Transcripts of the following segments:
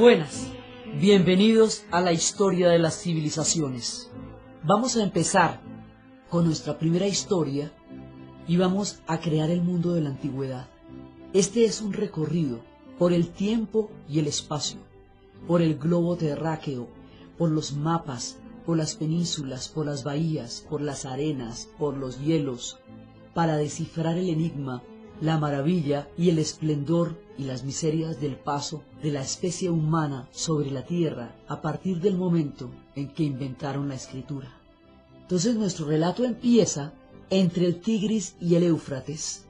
Buenas, bienvenidos a la historia de las civilizaciones. Vamos a empezar con nuestra primera historia y vamos a crear el mundo de la antigüedad. Este es un recorrido por el tiempo y el espacio, por el globo terráqueo, por los mapas, por las penínsulas, por las bahías, por las arenas, por los hielos, para descifrar el enigma, la maravilla y el esplendor y las miserias del paso de la especie humana sobre la tierra a partir del momento en que inventaron la escritura. Entonces nuestro relato empieza entre el Tigris y el Éufrates,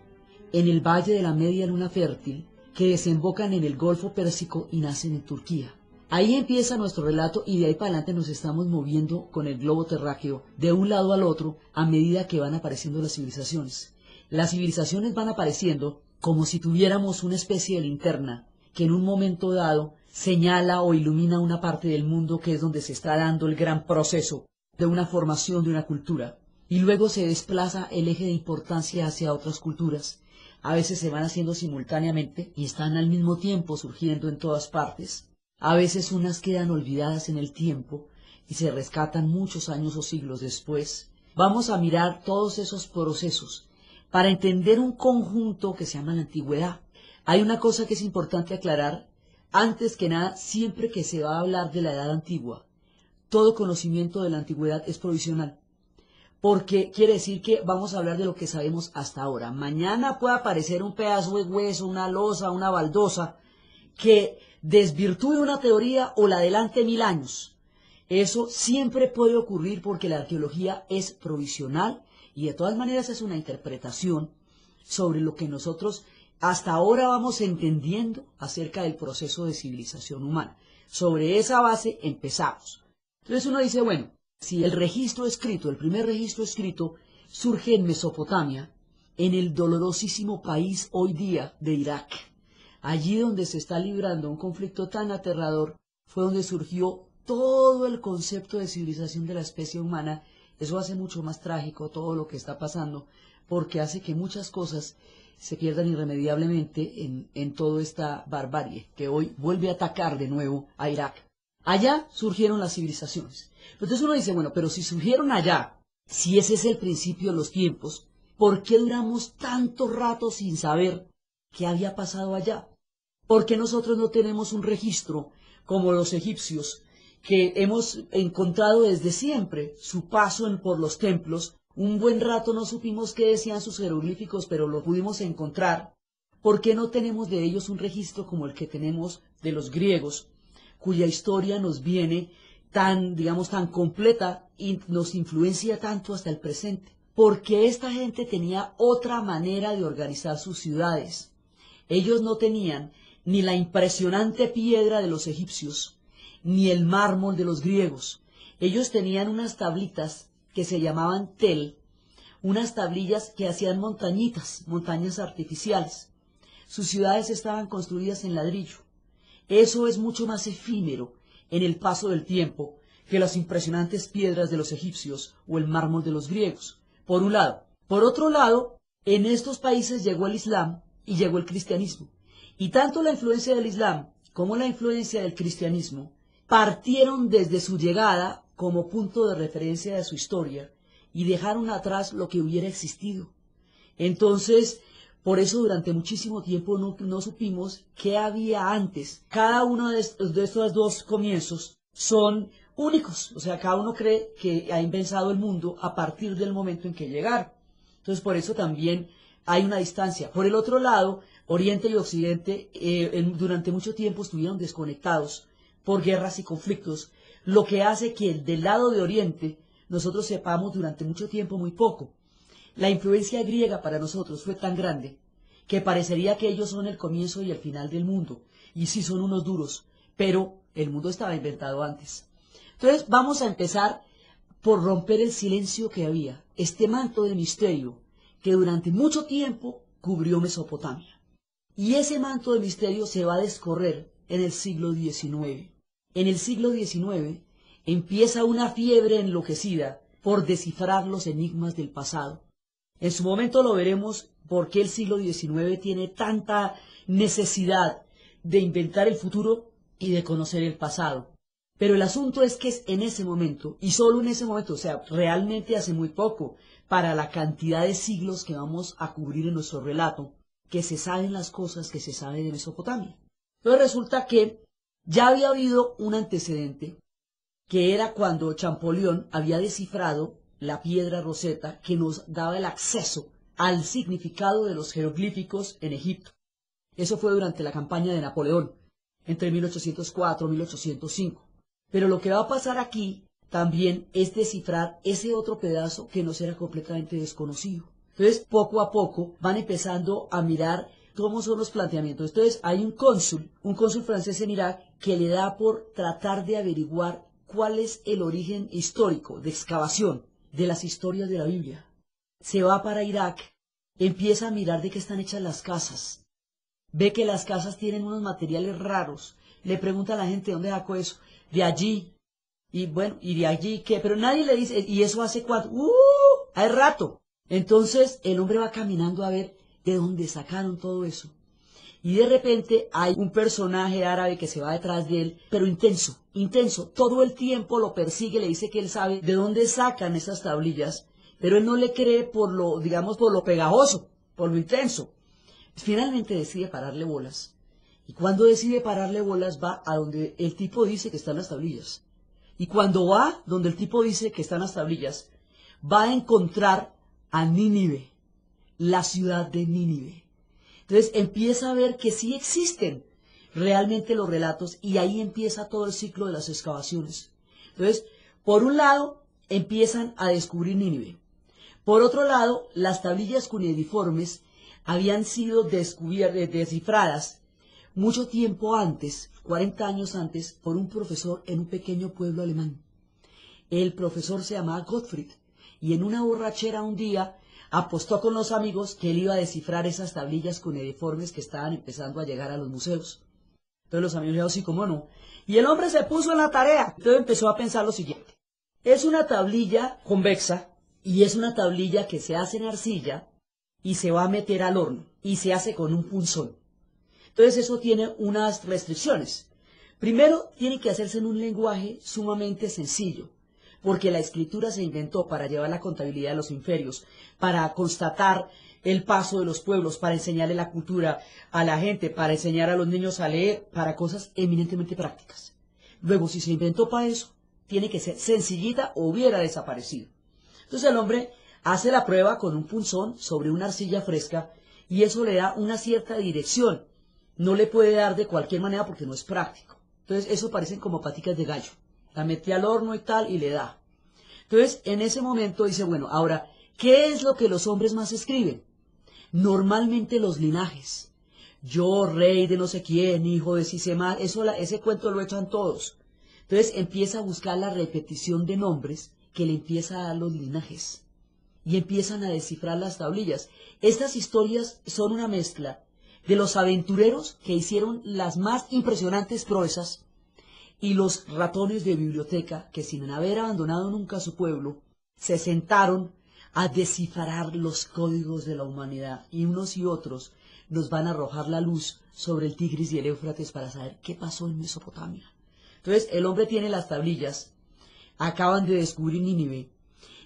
en el valle de la media luna fértil, que desembocan en el Golfo Pérsico y nacen en Turquía. Ahí empieza nuestro relato y de ahí para adelante nos estamos moviendo con el globo terráqueo de un lado al otro a medida que van apareciendo las civilizaciones. Las civilizaciones van apareciendo como si tuviéramos una especie de linterna que en un momento dado señala o ilumina una parte del mundo que es donde se está dando el gran proceso de una formación de una cultura. Y luego se desplaza el eje de importancia hacia otras culturas. A veces se van haciendo simultáneamente y están al mismo tiempo surgiendo en todas partes. A veces unas quedan olvidadas en el tiempo y se rescatan muchos años o siglos después. Vamos a mirar todos esos procesos para entender un conjunto que se llama la antigüedad. Hay una cosa que es importante aclarar. Antes que nada, siempre que se va a hablar de la edad antigua, todo conocimiento de la antigüedad es provisional. Porque quiere decir que vamos a hablar de lo que sabemos hasta ahora. Mañana puede aparecer un pedazo de hueso, una losa, una baldosa, que desvirtúe una teoría o la adelante mil años. Eso siempre puede ocurrir porque la arqueología es provisional y de todas maneras es una interpretación sobre lo que nosotros hasta ahora vamos entendiendo acerca del proceso de civilización humana. Sobre esa base empezamos. Entonces uno dice, bueno, si el registro escrito, el primer registro escrito, surge en Mesopotamia, en el dolorosísimo país hoy día de Irak, Allí donde se está librando un conflicto tan aterrador fue donde surgió todo el concepto de civilización de la especie humana. Eso hace mucho más trágico todo lo que está pasando porque hace que muchas cosas se pierdan irremediablemente en, en toda esta barbarie que hoy vuelve a atacar de nuevo a Irak. Allá surgieron las civilizaciones. Entonces uno dice, bueno, pero si surgieron allá, si ese es el principio de los tiempos, ¿por qué duramos tanto rato sin saber qué había pasado allá? porque nosotros no tenemos un registro como los egipcios, que hemos encontrado desde siempre su paso en, por los templos. Un buen rato no supimos qué decían sus jeroglíficos, pero lo pudimos encontrar. ¿Por qué no tenemos de ellos un registro como el que tenemos de los griegos, cuya historia nos viene tan, digamos, tan completa y nos influencia tanto hasta el presente? Porque esta gente tenía otra manera de organizar sus ciudades. Ellos no tenían ni la impresionante piedra de los egipcios, ni el mármol de los griegos. Ellos tenían unas tablitas que se llamaban tel, unas tablillas que hacían montañitas, montañas artificiales. Sus ciudades estaban construidas en ladrillo. Eso es mucho más efímero en el paso del tiempo que las impresionantes piedras de los egipcios o el mármol de los griegos, por un lado. Por otro lado, en estos países llegó el Islam y llegó el cristianismo. Y tanto la influencia del Islam como la influencia del cristianismo partieron desde su llegada como punto de referencia de su historia y dejaron atrás lo que hubiera existido. Entonces, por eso durante muchísimo tiempo no, supimos qué había antes. Cada uno de estos, de estos dos comienzos son únicos, o sea, cada uno cree que ha inventado el mundo a partir del momento en que llegaron. Entonces, por eso también hay una distancia. Por el otro lado, Oriente y Occidente eh, durante mucho tiempo estuvieron desconectados por guerras y conflictos, lo que hace que del lado de Oriente nosotros sepamos durante mucho tiempo muy poco. La influencia griega para nosotros fue tan grande que parecería que ellos son el comienzo y el final del mundo, y sí son unos duros, pero el mundo estaba inventado antes. Entonces vamos a empezar por romper el silencio que había, este manto de misterio que durante mucho tiempo cubrió Mesopotamia. Y ese manto de misterio se va a descorrer en el siglo XIX. En el siglo XIX empieza una fiebre enloquecida por descifrar los enigmas del pasado. En su momento lo veremos por qué el siglo XIX tiene tanta necesidad de inventar el futuro y de conocer el pasado. Pero el asunto es que es en ese momento, y solo en ese momento, o sea, realmente hace muy poco, para la cantidad de siglos que vamos a cubrir en nuestro relato, que se saben las cosas que se sabe de Mesopotamia. Entonces resulta que ya había habido un antecedente, que era cuando Champollion había descifrado la piedra roseta que nos daba el acceso al significado de los jeroglíficos en Egipto. Eso fue durante la campaña de Napoleón, entre 1804 y 1805. Pero lo que va a pasar aquí también es descifrar ese otro pedazo que nos era completamente desconocido. Entonces, poco a poco van empezando a mirar cómo son los planteamientos. Entonces, hay un cónsul, un cónsul francés en Irak, que le da por tratar de averiguar cuál es el origen histórico de excavación de las historias de la Biblia. Se va para Irak, empieza a mirar de qué están hechas las casas, ve que las casas tienen unos materiales raros, le pregunta a la gente dónde sacó eso, de allí, y bueno, y de allí qué, pero nadie le dice, ¿y eso hace cuánto? ¡Uh! Hay rato. Entonces el hombre va caminando a ver de dónde sacaron todo eso. Y de repente hay un personaje árabe que se va detrás de él, pero intenso, intenso. Todo el tiempo lo persigue, le dice que él sabe de dónde sacan esas tablillas, pero él no le cree por lo, digamos, por lo pegajoso, por lo intenso. Finalmente decide pararle bolas. Y cuando decide pararle bolas va a donde el tipo dice que están las tablillas. Y cuando va donde el tipo dice que están las tablillas, va a encontrar a Nínive, la ciudad de Nínive. Entonces empieza a ver que sí existen realmente los relatos y ahí empieza todo el ciclo de las excavaciones. Entonces, por un lado, empiezan a descubrir Nínive. Por otro lado, las tablillas cuneiformes habían sido descubiertas, descifradas mucho tiempo antes, 40 años antes, por un profesor en un pequeño pueblo alemán. El profesor se llamaba Gottfried y en una borrachera un día apostó con los amigos que él iba a descifrar esas tablillas cuneiformes que estaban empezando a llegar a los museos. Entonces los amigos dijeron, sí, cómo no. Y el hombre se puso en la tarea. Entonces empezó a pensar lo siguiente. Es una tablilla convexa y es una tablilla que se hace en arcilla y se va a meter al horno y se hace con un punzón. Entonces eso tiene unas restricciones. Primero, tiene que hacerse en un lenguaje sumamente sencillo porque la escritura se inventó para llevar la contabilidad de los inferios, para constatar el paso de los pueblos, para enseñarle la cultura a la gente, para enseñar a los niños a leer, para cosas eminentemente prácticas. Luego, si se inventó para eso, tiene que ser sencillita o hubiera desaparecido. Entonces el hombre hace la prueba con un punzón sobre una arcilla fresca y eso le da una cierta dirección. No le puede dar de cualquier manera porque no es práctico. Entonces eso parecen como paticas de gallo la metí al horno y tal y le da. Entonces, en ese momento dice, bueno, ahora, ¿qué es lo que los hombres más escriben? Normalmente los linajes. Yo, rey de no sé quién, hijo de Sisemar, eso, ese cuento lo echan todos. Entonces empieza a buscar la repetición de nombres que le empieza a dar los linajes. Y empiezan a descifrar las tablillas. Estas historias son una mezcla de los aventureros que hicieron las más impresionantes proezas y los ratones de biblioteca, que sin haber abandonado nunca su pueblo, se sentaron a descifrar los códigos de la humanidad y unos y otros nos van a arrojar la luz sobre el Tigris y el Éufrates para saber qué pasó en Mesopotamia. Entonces el hombre tiene las tablillas, acaban de descubrir Nínive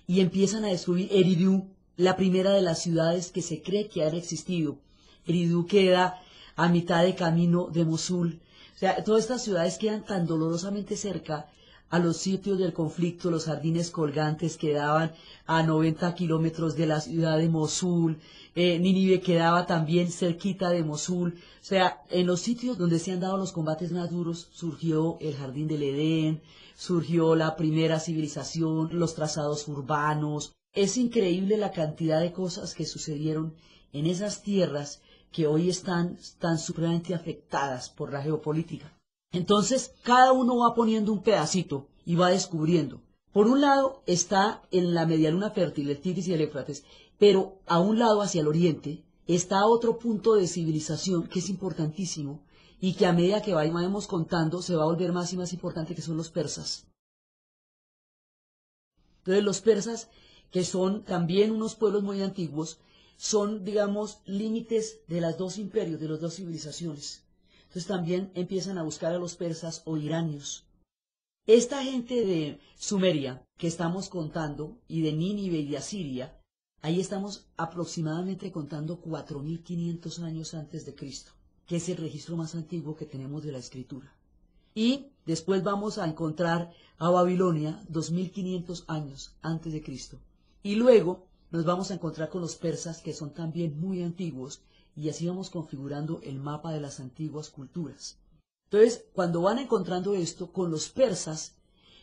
y empiezan a descubrir Eridu, la primera de las ciudades que se cree que han existido. Eridu queda a mitad de camino de Mosul o sea, todas estas ciudades quedan tan dolorosamente cerca a los sitios del conflicto, los jardines colgantes quedaban a 90 kilómetros de la ciudad de Mosul, eh, Nínive quedaba también cerquita de Mosul, o sea, en los sitios donde se han dado los combates más duros surgió el jardín del Edén, surgió la primera civilización, los trazados urbanos, es increíble la cantidad de cosas que sucedieron en esas tierras que hoy están tan supremamente afectadas por la geopolítica. Entonces, cada uno va poniendo un pedacito y va descubriendo. Por un lado está en la medialuna fértil el Tigris y el Éufrates, pero a un lado hacia el oriente está otro punto de civilización que es importantísimo y que a medida que vayamos contando se va a volver más y más importante que son los persas. Entonces los persas, que son también unos pueblos muy antiguos, son, digamos, límites de los dos imperios, de las dos civilizaciones. Entonces también empiezan a buscar a los persas o iranios. Esta gente de Sumeria que estamos contando, y de Nínive y de Asiria, ahí estamos aproximadamente contando 4.500 años antes de Cristo, que es el registro más antiguo que tenemos de la escritura. Y después vamos a encontrar a Babilonia 2500 años antes de Cristo. Y luego nos vamos a encontrar con los persas que son también muy antiguos y así vamos configurando el mapa de las antiguas culturas. Entonces, cuando van encontrando esto, con los persas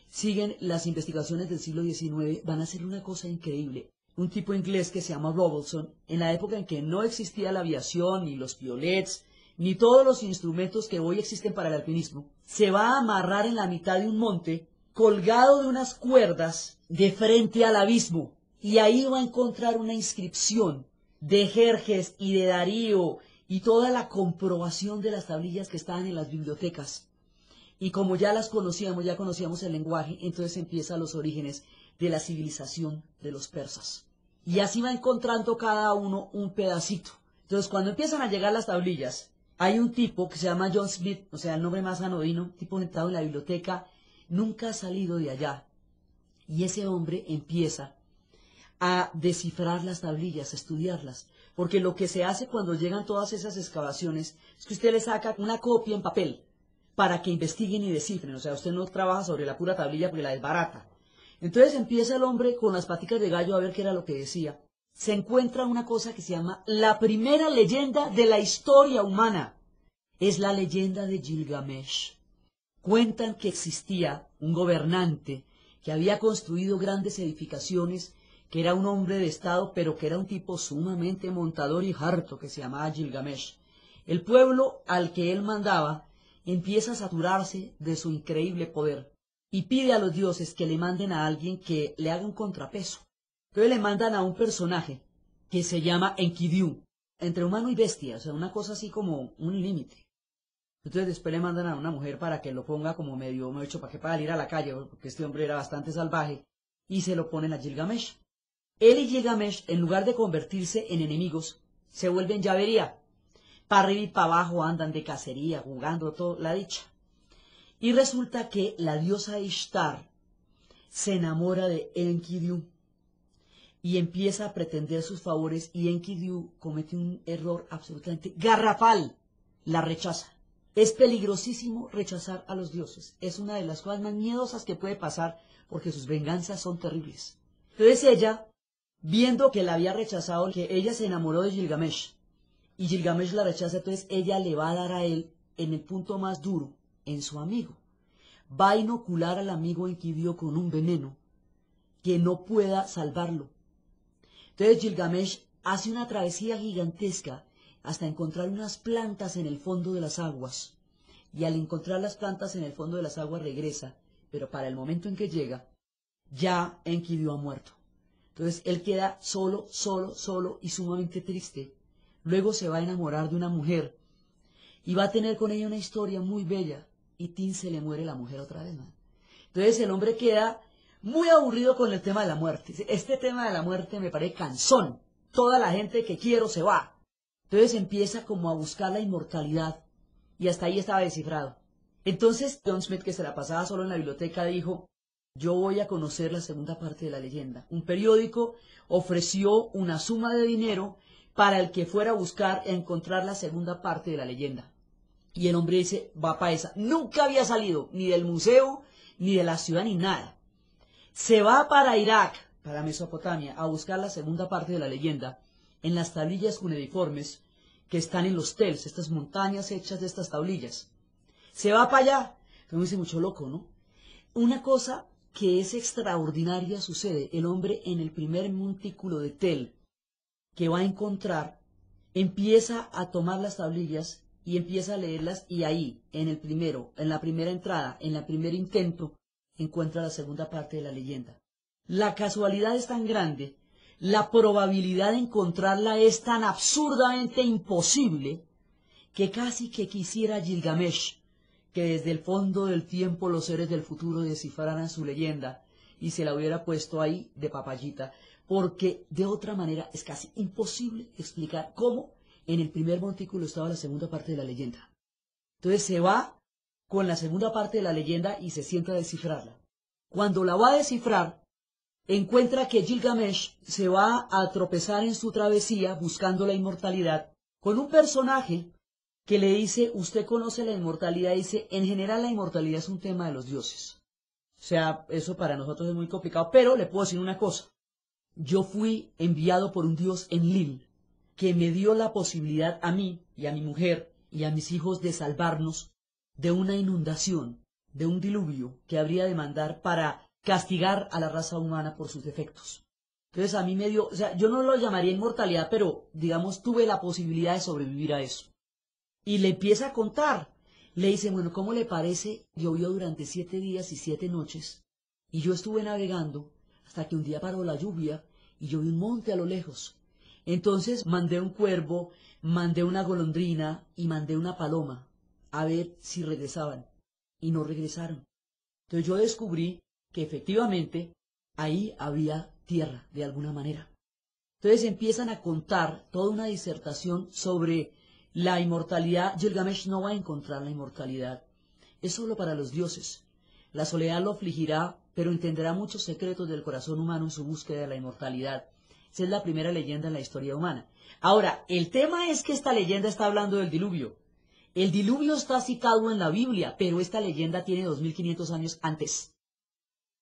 siguen las investigaciones del siglo XIX, van a ser una cosa increíble. Un tipo inglés que se llama Robertson, en la época en que no existía la aviación, ni los piolets, ni todos los instrumentos que hoy existen para el alpinismo, se va a amarrar en la mitad de un monte, colgado de unas cuerdas, de frente al abismo, y ahí va a encontrar una inscripción de Jerjes y de Darío y toda la comprobación de las tablillas que estaban en las bibliotecas. Y como ya las conocíamos, ya conocíamos el lenguaje, entonces empiezan los orígenes de la civilización de los persas. Y así va encontrando cada uno un pedacito. Entonces, cuando empiezan a llegar las tablillas, hay un tipo que se llama John Smith, o sea, el nombre más anodino, tipo sentado en la biblioteca, nunca ha salido de allá. Y ese hombre empieza a descifrar las tablillas, a estudiarlas. Porque lo que se hace cuando llegan todas esas excavaciones es que usted le saca una copia en papel para que investiguen y descifren. O sea, usted no trabaja sobre la pura tablilla porque la desbarata. Entonces empieza el hombre con las paticas de gallo a ver qué era lo que decía se encuentra una cosa que se llama la primera leyenda de la historia humana. Es la leyenda de Gilgamesh. Cuentan que existía un gobernante que había construido grandes edificaciones, que era un hombre de Estado, pero que era un tipo sumamente montador y harto, que se llamaba Gilgamesh. El pueblo al que él mandaba empieza a saturarse de su increíble poder y pide a los dioses que le manden a alguien que le haga un contrapeso. Entonces le mandan a un personaje que se llama Enkidu, entre humano y bestia, o sea, una cosa así como un límite. Entonces después le mandan a una mujer para que lo ponga como medio, me hecho para que para salir a la calle, porque este hombre era bastante salvaje, y se lo ponen a Gilgamesh. Él y Gilgamesh, en lugar de convertirse en enemigos, se vuelven llavería. Para arriba y para abajo andan de cacería, jugando todo, la dicha. Y resulta que la diosa Ishtar se enamora de Enkidu y empieza a pretender sus favores y Enkidu comete un error absolutamente garrafal, la rechaza. Es peligrosísimo rechazar a los dioses. Es una de las cosas más miedosas que puede pasar porque sus venganzas son terribles. Entonces ella, viendo que la había rechazado, que ella se enamoró de Gilgamesh y Gilgamesh la rechaza, entonces ella le va a dar a él en el punto más duro, en su amigo. Va a inocular al amigo Enkidu con un veneno que no pueda salvarlo entonces Gilgamesh hace una travesía gigantesca hasta encontrar unas plantas en el fondo de las aguas. Y al encontrar las plantas en el fondo de las aguas regresa, pero para el momento en que llega, ya Enkidu ha muerto. Entonces él queda solo, solo, solo y sumamente triste. Luego se va a enamorar de una mujer y va a tener con ella una historia muy bella. Y Tin se le muere la mujer otra vez. Entonces el hombre queda muy aburrido con el tema de la muerte. Este tema de la muerte me parece cansón. Toda la gente que quiero se va. Entonces empieza como a buscar la inmortalidad. Y hasta ahí estaba descifrado. Entonces John Smith, que se la pasaba solo en la biblioteca, dijo, yo voy a conocer la segunda parte de la leyenda. Un periódico ofreció una suma de dinero para el que fuera a buscar e encontrar la segunda parte de la leyenda. Y el hombre dice, va para esa. Nunca había salido ni del museo, ni de la ciudad, ni nada se va para Irak, para Mesopotamia, a buscar la segunda parte de la leyenda en las tablillas cuneiformes que están en los tels, estas montañas hechas de estas tablillas. Se va para allá, pero me dice mucho loco, ¿no? Una cosa que es extraordinaria sucede. El hombre en el primer montículo de tel que va a encontrar empieza a tomar las tablillas y empieza a leerlas y ahí, en el primero, en la primera entrada, en el primer intento, encuentra la segunda parte de la leyenda. La casualidad es tan grande, la probabilidad de encontrarla es tan absurdamente imposible, que casi que quisiera Gilgamesh que desde el fondo del tiempo los seres del futuro descifraran su leyenda y se la hubiera puesto ahí de papayita, porque de otra manera es casi imposible explicar cómo en el primer montículo estaba la segunda parte de la leyenda. Entonces se va con la segunda parte de la leyenda y se sienta a descifrarla. Cuando la va a descifrar, encuentra que Gilgamesh se va a tropezar en su travesía buscando la inmortalidad con un personaje que le dice, usted conoce la inmortalidad, dice, en general la inmortalidad es un tema de los dioses. O sea, eso para nosotros es muy complicado, pero le puedo decir una cosa. Yo fui enviado por un dios en Lil, que me dio la posibilidad a mí y a mi mujer y a mis hijos de salvarnos de una inundación, de un diluvio que habría de mandar para castigar a la raza humana por sus defectos. Entonces a mí me dio, o sea, yo no lo llamaría inmortalidad, pero digamos tuve la posibilidad de sobrevivir a eso. Y le empieza a contar. Le dice, bueno, ¿cómo le parece? Llovió durante siete días y siete noches. Y yo estuve navegando hasta que un día paró la lluvia y yo vi un monte a lo lejos. Entonces mandé un cuervo, mandé una golondrina y mandé una paloma a ver si regresaban. Y no regresaron. Entonces yo descubrí que efectivamente ahí había tierra de alguna manera. Entonces empiezan a contar toda una disertación sobre la inmortalidad. Gilgamesh no va a encontrar la inmortalidad. Es solo para los dioses. La soledad lo afligirá, pero entenderá muchos secretos del corazón humano en su búsqueda de la inmortalidad. Esa es la primera leyenda en la historia humana. Ahora, el tema es que esta leyenda está hablando del diluvio. El diluvio está citado en la Biblia, pero esta leyenda tiene 2500 años antes.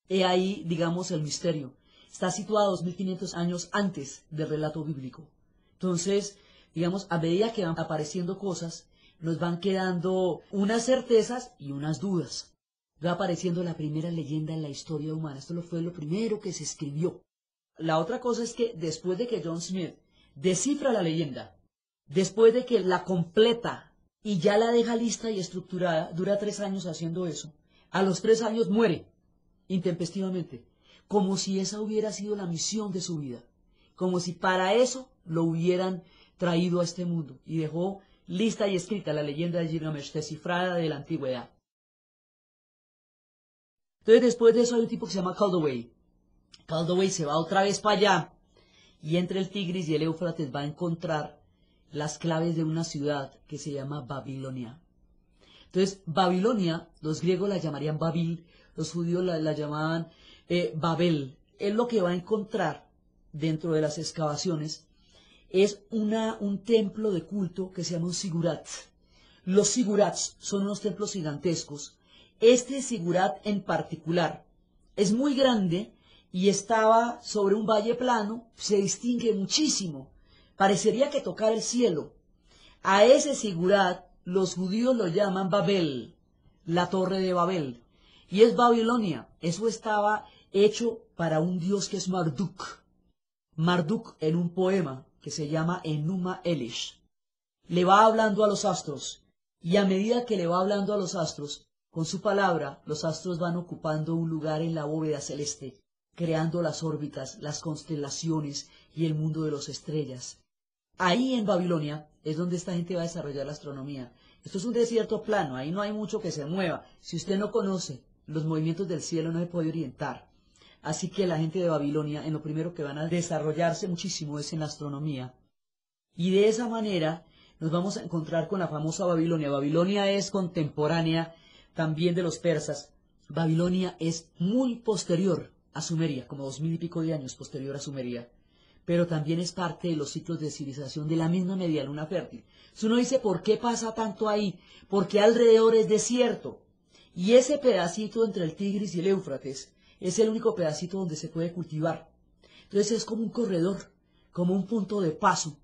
He ahí, digamos, el misterio. Está situado 2500 años antes del relato bíblico. Entonces, digamos, a medida que van apareciendo cosas, nos van quedando unas certezas y unas dudas. Va apareciendo la primera leyenda en la historia humana. Esto fue lo primero que se escribió. La otra cosa es que después de que John Smith descifra la leyenda, después de que la completa y ya la deja lista y estructurada, dura tres años haciendo eso, a los tres años muere intempestivamente, como si esa hubiera sido la misión de su vida, como si para eso lo hubieran traído a este mundo y dejó lista y escrita la leyenda de Gilgamesh descifrada de la antigüedad. Entonces después de eso hay un tipo que se llama Caldaway. Caldaway se va otra vez para allá y entre el Tigris y el Éufrates va a encontrar las claves de una ciudad que se llama Babilonia. Entonces, Babilonia, los griegos la llamarían Babil los judíos la, llamaban eh, Babel. Él lo que va a encontrar dentro de las excavaciones es un templo de culto que se llama un sigurat. Los sigurats son unos templos gigantescos. Este sigurat en particular es muy grande y estaba sobre un valle plano, se distingue muchísimo. Parecería que tocar el cielo. A ese sigurat los judíos lo llaman Babel, la torre de Babel. Y es Babilonia. Eso estaba hecho para un dios que es Marduk. Marduk en un poema que se llama Enuma Elish. Le va hablando a los astros y a medida que le va hablando a los astros, con su palabra, los astros van ocupando un lugar en la bóveda celeste, creando las órbitas, las constelaciones y el mundo de las estrellas. Ahí en Babilonia es donde esta gente va a desarrollar la astronomía. Esto es un desierto plano, ahí no hay mucho que se mueva. Si usted no conoce los movimientos del cielo no se puede orientar. Así que la gente de Babilonia en lo primero que van a desarrollarse muchísimo es en la astronomía. Y de esa manera nos vamos a encontrar con la famosa Babilonia. Babilonia es contemporánea también de los persas. Babilonia es muy posterior a Sumeria, como dos mil y pico de años posterior a Sumeria. Pero también es parte de los ciclos de civilización de la misma media luna fértil. Si uno dice, ¿por qué pasa tanto ahí? Porque alrededor es desierto. Y ese pedacito entre el Tigris y el Éufrates es el único pedacito donde se puede cultivar. Entonces es como un corredor, como un punto de paso,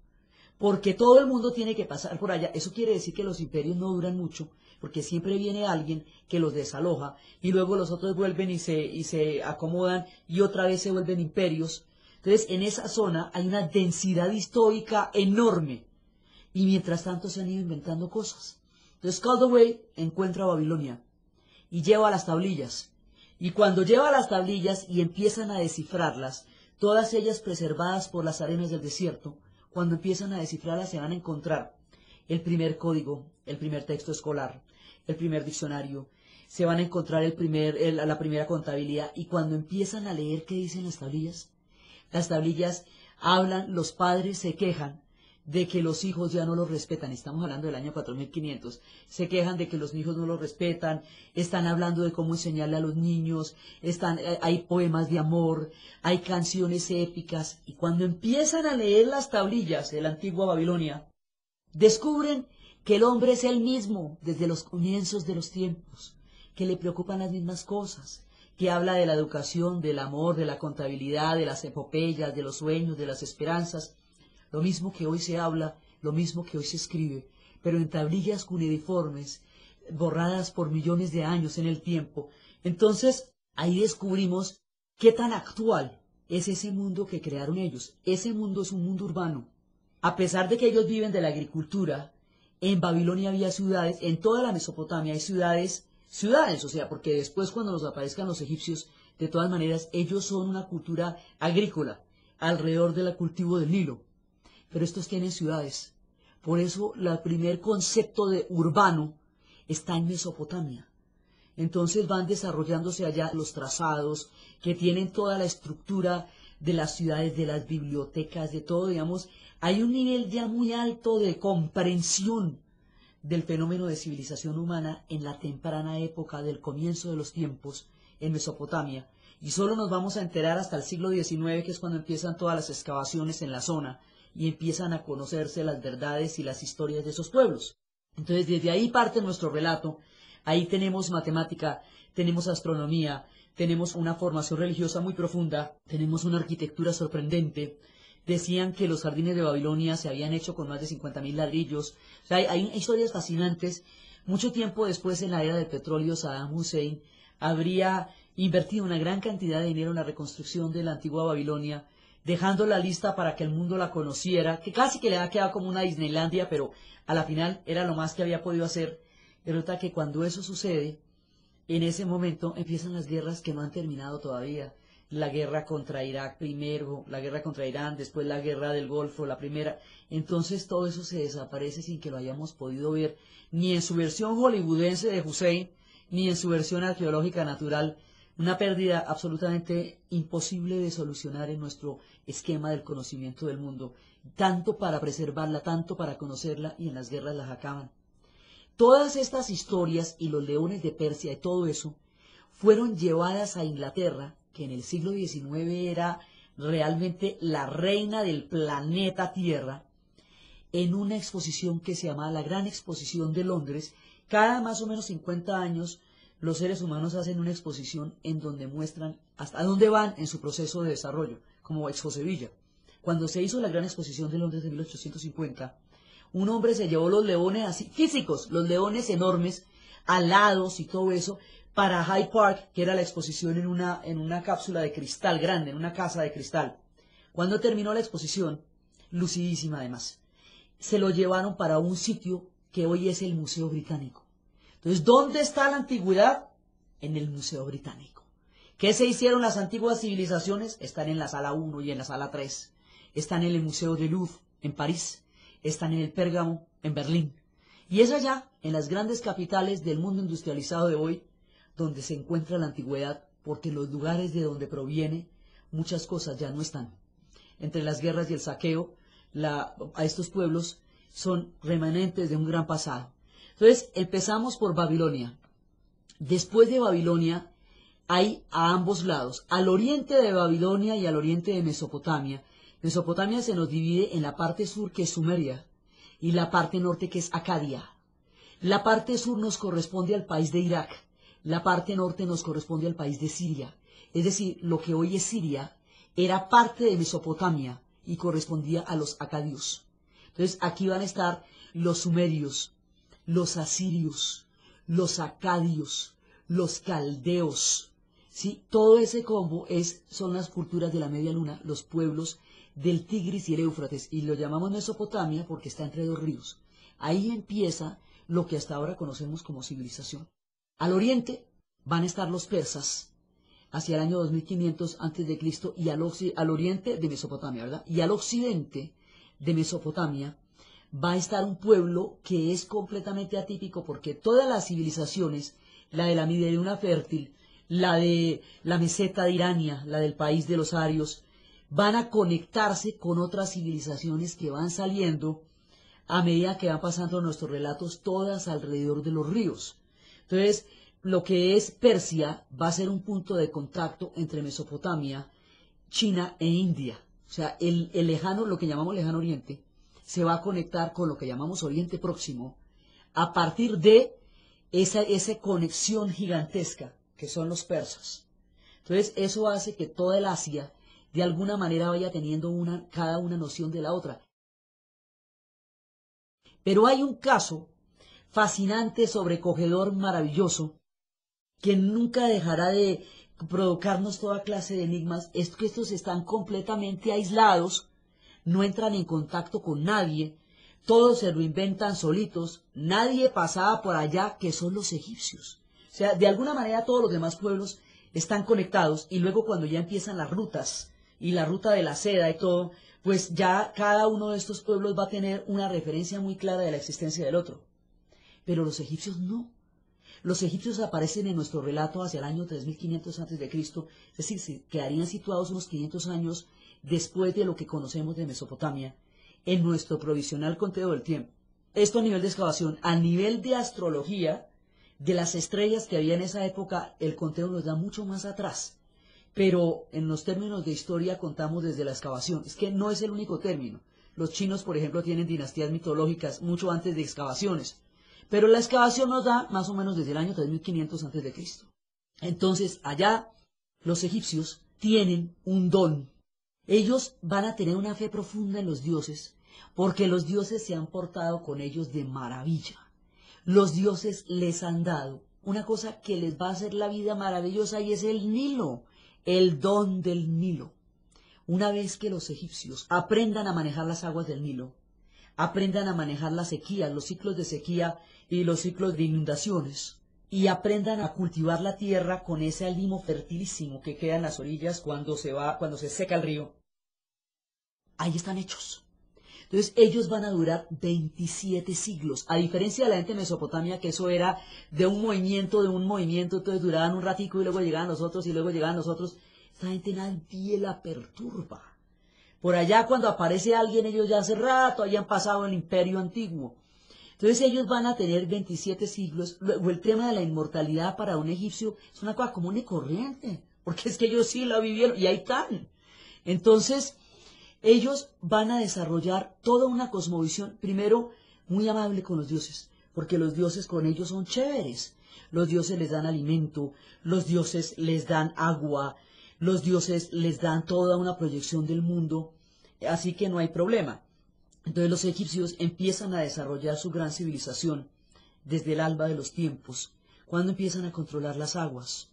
porque todo el mundo tiene que pasar por allá. Eso quiere decir que los imperios no duran mucho, porque siempre viene alguien que los desaloja y luego los otros vuelven y se, y se acomodan y otra vez se vuelven imperios. Entonces en esa zona hay una densidad histórica enorme y mientras tanto se han ido inventando cosas. Entonces Caldaway encuentra Babilonia y lleva las tablillas. Y cuando lleva las tablillas y empiezan a descifrarlas, todas ellas preservadas por las arenas del desierto, cuando empiezan a descifrarlas se van a encontrar el primer código, el primer texto escolar, el primer diccionario, se van a encontrar el primer, la primera contabilidad. Y cuando empiezan a leer qué dicen las tablillas, las tablillas hablan, los padres se quejan de que los hijos ya no los respetan, estamos hablando del año 4500, se quejan de que los hijos no los respetan, están hablando de cómo enseñarle a los niños, están, eh, hay poemas de amor, hay canciones épicas, y cuando empiezan a leer las tablillas de la antigua Babilonia, descubren que el hombre es el mismo desde los comienzos de los tiempos, que le preocupan las mismas cosas, que habla de la educación, del amor, de la contabilidad, de las epopeyas, de los sueños, de las esperanzas, lo mismo que hoy se habla, lo mismo que hoy se escribe, pero en tablillas cuneiformes, borradas por millones de años en el tiempo. Entonces, ahí descubrimos qué tan actual es ese mundo que crearon ellos. Ese mundo es un mundo urbano. A pesar de que ellos viven de la agricultura, en Babilonia había ciudades, en toda la Mesopotamia hay ciudades, ciudades, o sea, porque después cuando nos aparezcan los egipcios, de todas maneras, ellos son una cultura agrícola alrededor del cultivo del Nilo pero estos tienen ciudades. Por eso el primer concepto de urbano está en Mesopotamia. Entonces van desarrollándose allá los trazados que tienen toda la estructura de las ciudades, de las bibliotecas, de todo, digamos, hay un nivel ya muy alto de comprensión del fenómeno de civilización humana en la temprana época del comienzo de los tiempos en Mesopotamia. Y solo nos vamos a enterar hasta el siglo XIX, que es cuando empiezan todas las excavaciones en la zona y empiezan a conocerse las verdades y las historias de esos pueblos. Entonces, desde ahí parte nuestro relato. Ahí tenemos matemática, tenemos astronomía, tenemos una formación religiosa muy profunda, tenemos una arquitectura sorprendente. Decían que los jardines de Babilonia se habían hecho con más de 50.000 ladrillos. Hay, hay historias fascinantes. Mucho tiempo después, en la era del petróleo, Saddam Hussein habría invertido una gran cantidad de dinero en la reconstrucción de la antigua Babilonia dejando la lista para que el mundo la conociera, que casi que le ha quedado como una Disneylandia, pero a la final era lo más que había podido hacer. Pero resulta que cuando eso sucede, en ese momento empiezan las guerras que no han terminado todavía. La guerra contra Irak primero, la guerra contra Irán, después la guerra del Golfo, la primera. Entonces todo eso se desaparece sin que lo hayamos podido ver, ni en su versión hollywoodense de Hussein, ni en su versión arqueológica natural, una pérdida absolutamente imposible de solucionar en nuestro esquema del conocimiento del mundo, tanto para preservarla, tanto para conocerla, y en las guerras las acaban. Todas estas historias y los leones de Persia y todo eso fueron llevadas a Inglaterra, que en el siglo XIX era realmente la reina del planeta Tierra, en una exposición que se llamaba la Gran Exposición de Londres. Cada más o menos 50 años los seres humanos hacen una exposición en donde muestran hasta dónde van en su proceso de desarrollo, como Expo Sevilla. Cuando se hizo la gran exposición de Londres de 1850, un hombre se llevó los leones así, físicos, los leones enormes, alados y todo eso, para Hyde Park, que era la exposición en una, en una cápsula de cristal grande, en una casa de cristal. Cuando terminó la exposición, lucidísima además, se lo llevaron para un sitio que hoy es el Museo Británico. Entonces, ¿dónde está la antigüedad? En el Museo Británico. ¿Qué se hicieron las antiguas civilizaciones? Están en la sala 1 y en la sala 3. Están en el Museo de Louvre, en París. Están en el Pérgamo, en Berlín. Y es allá, en las grandes capitales del mundo industrializado de hoy, donde se encuentra la antigüedad, porque los lugares de donde proviene muchas cosas ya no están. Entre las guerras y el saqueo, a estos pueblos son remanentes de un gran pasado. Entonces, empezamos por Babilonia. Después de Babilonia hay a ambos lados, al oriente de Babilonia y al oriente de Mesopotamia. Mesopotamia se nos divide en la parte sur que es Sumeria y la parte norte que es Acadia. La parte sur nos corresponde al país de Irak, la parte norte nos corresponde al país de Siria. Es decir, lo que hoy es Siria era parte de Mesopotamia y correspondía a los acadios. Entonces aquí van a estar los sumerios, los asirios, los acadios, los caldeos. ¿sí? Todo ese combo es, son las culturas de la media luna, los pueblos del Tigris y el Éufrates, y lo llamamos Mesopotamia porque está entre dos ríos. Ahí empieza lo que hasta ahora conocemos como civilización. Al oriente van a estar los persas, hacia el año 2500 antes de Cristo, y al, al oriente de Mesopotamia, ¿verdad? Y al occidente de Mesopotamia va a estar un pueblo que es completamente atípico porque todas las civilizaciones, la de la Luna fértil, la de la meseta de Irania, la del país de los arios, van a conectarse con otras civilizaciones que van saliendo a medida que van pasando nuestros relatos, todas alrededor de los ríos. Entonces, lo que es Persia va a ser un punto de contacto entre Mesopotamia, China e India. O sea, el, lejano, lo que llamamos lejano oriente, se va a conectar con lo que llamamos Oriente Próximo a partir de esa, esa conexión gigantesca que son los persas. Entonces, eso hace que toda el Asia de alguna manera vaya teniendo una, cada una noción de la otra. Pero hay un caso fascinante, sobrecogedor, maravilloso, que nunca dejará de provocarnos toda clase de enigmas, es que estos están completamente aislados, no entran en contacto con nadie, todos se lo inventan solitos, nadie pasaba por allá, que son los egipcios. O sea, de alguna manera todos los demás pueblos están conectados y luego cuando ya empiezan las rutas y la ruta de la seda y todo, pues ya cada uno de estos pueblos va a tener una referencia muy clara de la existencia del otro. Pero los egipcios no. Los egipcios aparecen en nuestro relato hacia el año 3500 a.C., es decir, se quedarían situados unos 500 años después de lo que conocemos de Mesopotamia, en nuestro provisional conteo del tiempo. Esto a nivel de excavación, a nivel de astrología, de las estrellas que había en esa época, el conteo nos da mucho más atrás pero en los términos de historia contamos desde la excavación. Es que no es el único término. Los chinos, por ejemplo, tienen dinastías mitológicas mucho antes de excavaciones, pero la excavación nos da más o menos desde el año 3500 antes de Cristo. Entonces, allá los egipcios tienen un don. Ellos van a tener una fe profunda en los dioses, porque los dioses se han portado con ellos de maravilla. Los dioses les han dado una cosa que les va a hacer la vida maravillosa y es el Nilo el don del Nilo. Una vez que los egipcios aprendan a manejar las aguas del Nilo, aprendan a manejar la sequía, los ciclos de sequía y los ciclos de inundaciones, y aprendan a cultivar la tierra con ese limo fertilísimo que queda en las orillas cuando se va, cuando se seca el río. Ahí están hechos. Entonces ellos van a durar 27 siglos, a diferencia de la gente de Mesopotamia, que eso era de un movimiento, de un movimiento, entonces duraban un ratico y luego llegaban los otros y luego llegaban los otros. Esta gente nadie la perturba. Por allá cuando aparece alguien, ellos ya hace rato hayan pasado el imperio antiguo. Entonces ellos van a tener 27 siglos. Luego el tema de la inmortalidad para un egipcio es una cosa común y corriente, porque es que ellos sí la vivieron y ahí están. Entonces, ellos van a desarrollar toda una cosmovisión, primero, muy amable con los dioses, porque los dioses con ellos son chéveres. Los dioses les dan alimento, los dioses les dan agua, los dioses les dan toda una proyección del mundo, así que no hay problema. Entonces los egipcios empiezan a desarrollar su gran civilización desde el alba de los tiempos, cuando empiezan a controlar las aguas.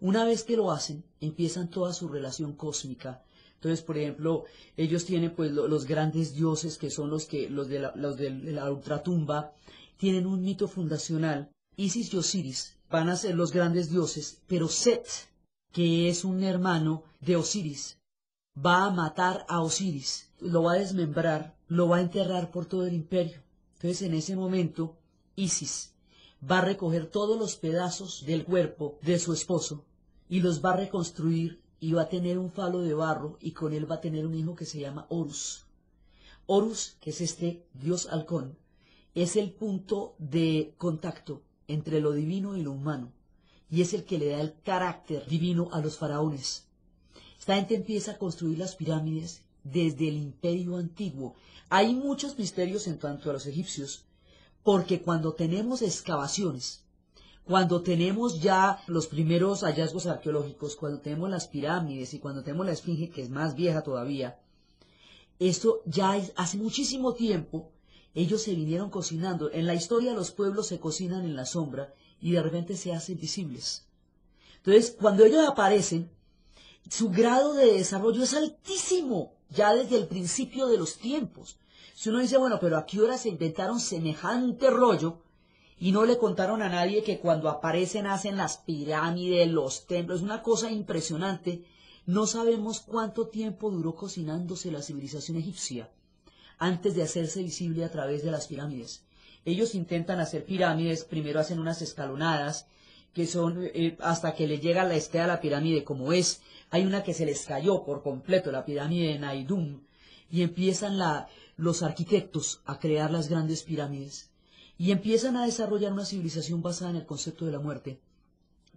Una vez que lo hacen, empiezan toda su relación cósmica entonces, por ejemplo, ellos tienen pues los grandes dioses que son los que los de la, los de la ultratumba tienen un mito fundacional. Isis y Osiris van a ser los grandes dioses, pero Set, que es un hermano de Osiris, va a matar a Osiris, lo va a desmembrar, lo va a enterrar por todo el imperio. Entonces, en ese momento, Isis va a recoger todos los pedazos del cuerpo de su esposo y los va a reconstruir y va a tener un falo de barro y con él va a tener un hijo que se llama Horus. Horus, que es este dios halcón, es el punto de contacto entre lo divino y lo humano y es el que le da el carácter divino a los faraones. Esta gente empieza a construir las pirámides desde el imperio antiguo. Hay muchos misterios en cuanto a los egipcios, porque cuando tenemos excavaciones cuando tenemos ya los primeros hallazgos arqueológicos, cuando tenemos las pirámides y cuando tenemos la esfinge, que es más vieja todavía, esto ya hace muchísimo tiempo, ellos se vinieron cocinando. En la historia los pueblos se cocinan en la sombra y de repente se hacen visibles. Entonces, cuando ellos aparecen, su grado de desarrollo es altísimo, ya desde el principio de los tiempos. Si uno dice, bueno, pero ¿a qué hora se inventaron semejante rollo? y no le contaron a nadie que cuando aparecen hacen las pirámides, los templos, una cosa impresionante. No sabemos cuánto tiempo duró cocinándose la civilización egipcia antes de hacerse visible a través de las pirámides. Ellos intentan hacer pirámides, primero hacen unas escalonadas, que son eh, hasta que le llega la estea a la pirámide como es. Hay una que se les cayó por completo, la pirámide de Naidum, y empiezan la, los arquitectos a crear las grandes pirámides y empiezan a desarrollar una civilización basada en el concepto de la muerte.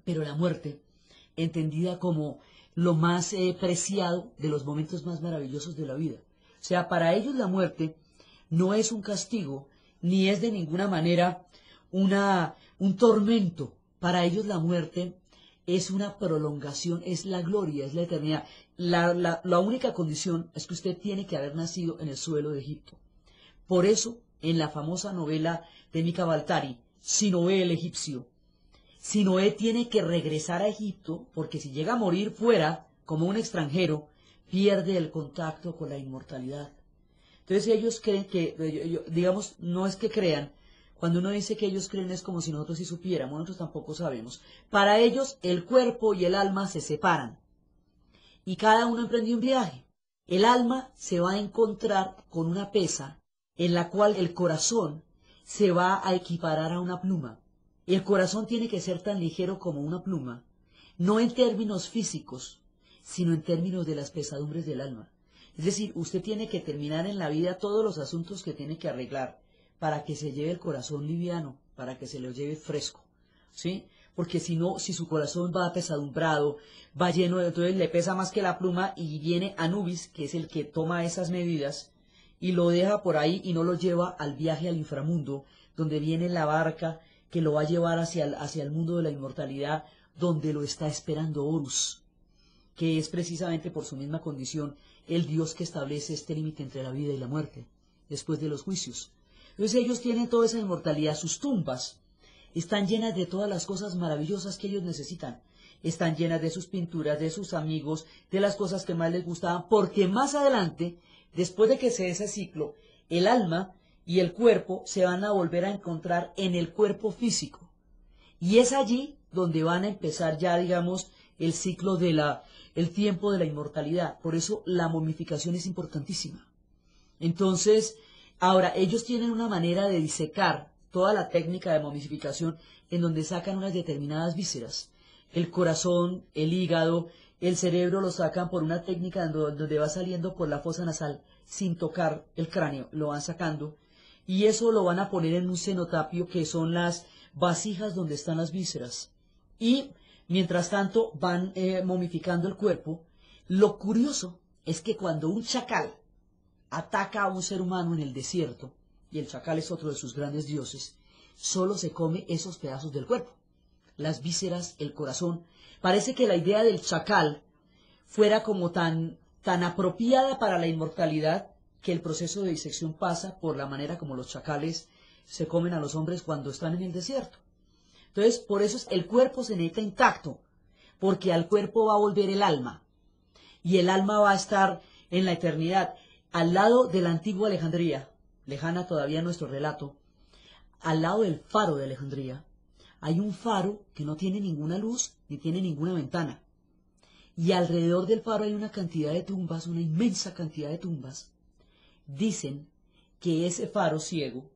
Pero la muerte, entendida como lo más eh, preciado de los momentos más maravillosos de la vida. O sea, para ellos la muerte no es un castigo, ni es de ninguna manera una, un tormento. Para ellos la muerte es una prolongación, es la gloria, es la eternidad. La, la, la, única condición es que usted tiene que haber nacido en el suelo de Egipto. Por eso, en la famosa novela de Mika Baltari, Sinoé el egipcio, Sinoé tiene que regresar a Egipto porque si llega a morir fuera, como un extranjero, pierde el contacto con la inmortalidad. Entonces ellos creen que, digamos, no es que crean, cuando uno dice que ellos creen es como si nosotros sí supiéramos, nosotros tampoco sabemos. Para ellos el cuerpo y el alma se separan y cada uno emprende un viaje. El alma se va a encontrar con una pesa en la cual el corazón se va a equiparar a una pluma. El corazón tiene que ser tan ligero como una pluma, no en términos físicos, sino en términos de las pesadumbres del alma. Es decir, usted tiene que terminar en la vida todos los asuntos que tiene que arreglar para que se lleve el corazón liviano, para que se lo lleve fresco, ¿sí? Porque si no, si su corazón va pesadumbrado, va lleno, entonces le pesa más que la pluma y viene Anubis, que es el que toma esas medidas y lo deja por ahí y no lo lleva al viaje al inframundo, donde viene la barca que lo va a llevar hacia el, hacia el mundo de la inmortalidad, donde lo está esperando Horus, que es precisamente por su misma condición el Dios que establece este límite entre la vida y la muerte, después de los juicios. Entonces ellos tienen toda esa inmortalidad, sus tumbas están llenas de todas las cosas maravillosas que ellos necesitan. Están llenas de sus pinturas, de sus amigos, de las cosas que más les gustaban, porque más adelante, después de que se dé ese ciclo, el alma y el cuerpo se van a volver a encontrar en el cuerpo físico. Y es allí donde van a empezar ya, digamos, el ciclo de la, el tiempo de la inmortalidad. Por eso la momificación es importantísima. Entonces, Ahora, ellos tienen una manera de disecar toda la técnica de momificación en donde sacan unas determinadas vísceras. El corazón, el hígado, el cerebro lo sacan por una técnica donde va saliendo por la fosa nasal sin tocar el cráneo, lo van sacando y eso lo van a poner en un cenotapio que son las vasijas donde están las vísceras. Y mientras tanto van eh, momificando el cuerpo. Lo curioso es que cuando un chacal ataca a un ser humano en el desierto, y el chacal es otro de sus grandes dioses, solo se come esos pedazos del cuerpo, las vísceras, el corazón. Parece que la idea del chacal fuera como tan, tan apropiada para la inmortalidad que el proceso de disección pasa por la manera como los chacales se comen a los hombres cuando están en el desierto. Entonces, por eso el cuerpo se necesita intacto, porque al cuerpo va a volver el alma, y el alma va a estar en la eternidad al lado de la antigua Alejandría, lejana todavía nuestro relato, al lado del faro de Alejandría, hay un faro que no tiene ninguna luz ni tiene ninguna ventana. Y alrededor del faro hay una cantidad de tumbas, una inmensa cantidad de tumbas. Dicen que ese faro ciego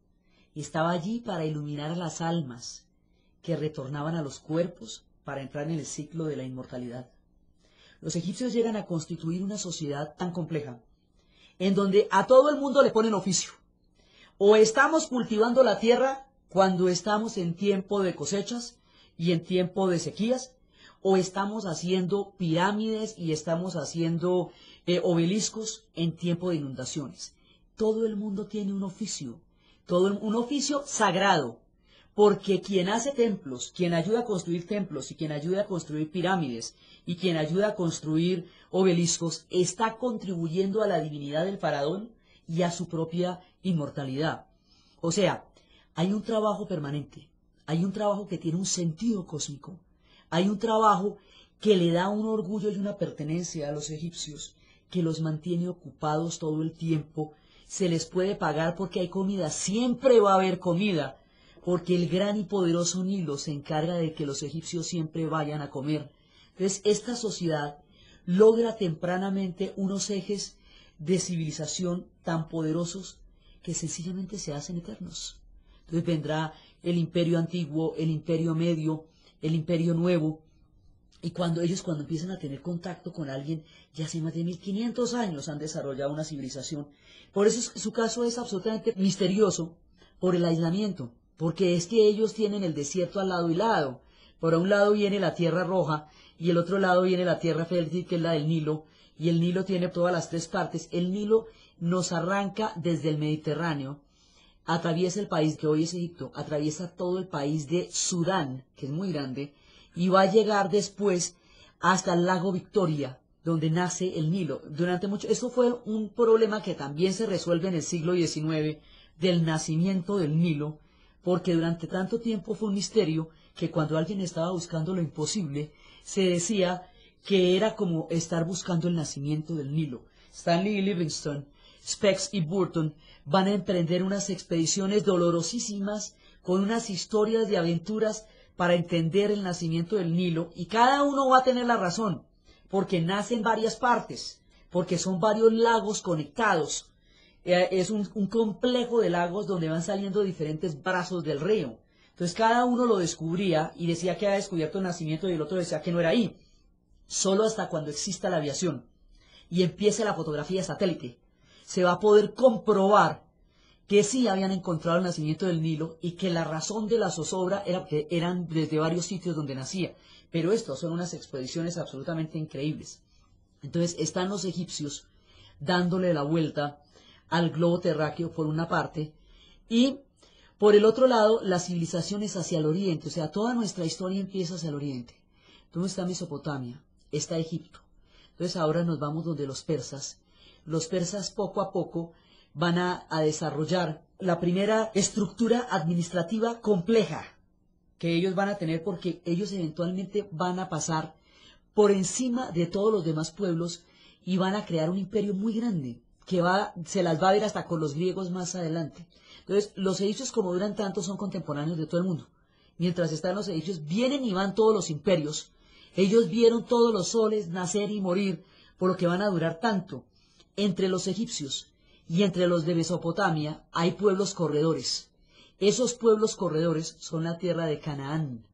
estaba allí para iluminar a las almas que retornaban a los cuerpos para entrar en el ciclo de la inmortalidad. Los egipcios llegan a constituir una sociedad tan compleja en donde a todo el mundo le ponen oficio. O estamos cultivando la tierra cuando estamos en tiempo de cosechas y en tiempo de sequías, o estamos haciendo pirámides y estamos haciendo eh, obeliscos en tiempo de inundaciones. Todo el mundo tiene un oficio, todo un oficio sagrado, porque quien hace templos, quien ayuda a construir templos y quien ayuda a construir pirámides y quien ayuda a construir obeliscos está contribuyendo a la divinidad del faraón y a su propia inmortalidad. O sea, hay un trabajo permanente, hay un trabajo que tiene un sentido cósmico, hay un trabajo que le da un orgullo y una pertenencia a los egipcios, que los mantiene ocupados todo el tiempo, se les puede pagar porque hay comida, siempre va a haber comida, porque el gran y poderoso Nilo se encarga de que los egipcios siempre vayan a comer. Entonces, esta sociedad logra tempranamente unos ejes de civilización tan poderosos que sencillamente se hacen eternos. Entonces vendrá el imperio antiguo, el imperio medio, el imperio nuevo. Y cuando ellos cuando empiezan a tener contacto con alguien, ya hace más de 1500 años han desarrollado una civilización. Por eso su caso es absolutamente misterioso por el aislamiento, porque es que ellos tienen el desierto al lado y lado. Por un lado viene la tierra roja y el otro lado viene la tierra fértil que es la del Nilo, y el Nilo tiene todas las tres partes. El Nilo nos arranca desde el Mediterráneo, atraviesa el país que hoy es Egipto, atraviesa todo el país de Sudán, que es muy grande, y va a llegar después hasta el lago Victoria, donde nace el Nilo. Durante mucho, esto fue un problema que también se resuelve en el siglo XIX del nacimiento del Nilo, porque durante tanto tiempo fue un misterio que cuando alguien estaba buscando lo imposible, se decía que era como estar buscando el nacimiento del Nilo. Stanley y Livingstone, Spex y Burton van a emprender unas expediciones dolorosísimas con unas historias de aventuras para entender el nacimiento del Nilo y cada uno va a tener la razón, porque nace en varias partes, porque son varios lagos conectados. Eh, es un, complejo de lagos donde van saliendo diferentes brazos del río. Entonces cada uno lo descubría y decía que había descubierto el nacimiento y el otro decía que no era ahí. Solo hasta cuando exista la aviación y empiece la fotografía satélite se va a poder comprobar que sí habían encontrado el nacimiento del Nilo y que la razón de la zozobra era que eran desde varios sitios donde nacía. Pero esto son unas expediciones absolutamente increíbles. Entonces están los egipcios dándole la vuelta al globo terráqueo por una parte y por el otro lado las civilizaciones hacia el oriente. O sea, toda nuestra historia empieza hacia el oriente. ¿Dónde está Mesopotamia? Está Egipto. Entonces ahora nos vamos donde los persas los persas poco a poco van a, desarrollar la primera estructura administrativa compleja que ellos van a tener porque ellos eventualmente van a pasar por encima de todos los demás pueblos y van a crear un imperio muy grande que va, se las va a ver hasta con los griegos más adelante. Entonces, los egipcios como duran tanto son contemporáneos de todo el mundo. Mientras están los egipcios, vienen y van todos los imperios. Ellos vieron todos los soles nacer y morir, por lo que van a durar tanto. Entre los egipcios y entre los de Mesopotamia hay pueblos corredores. Esos pueblos corredores son la tierra de Canaán.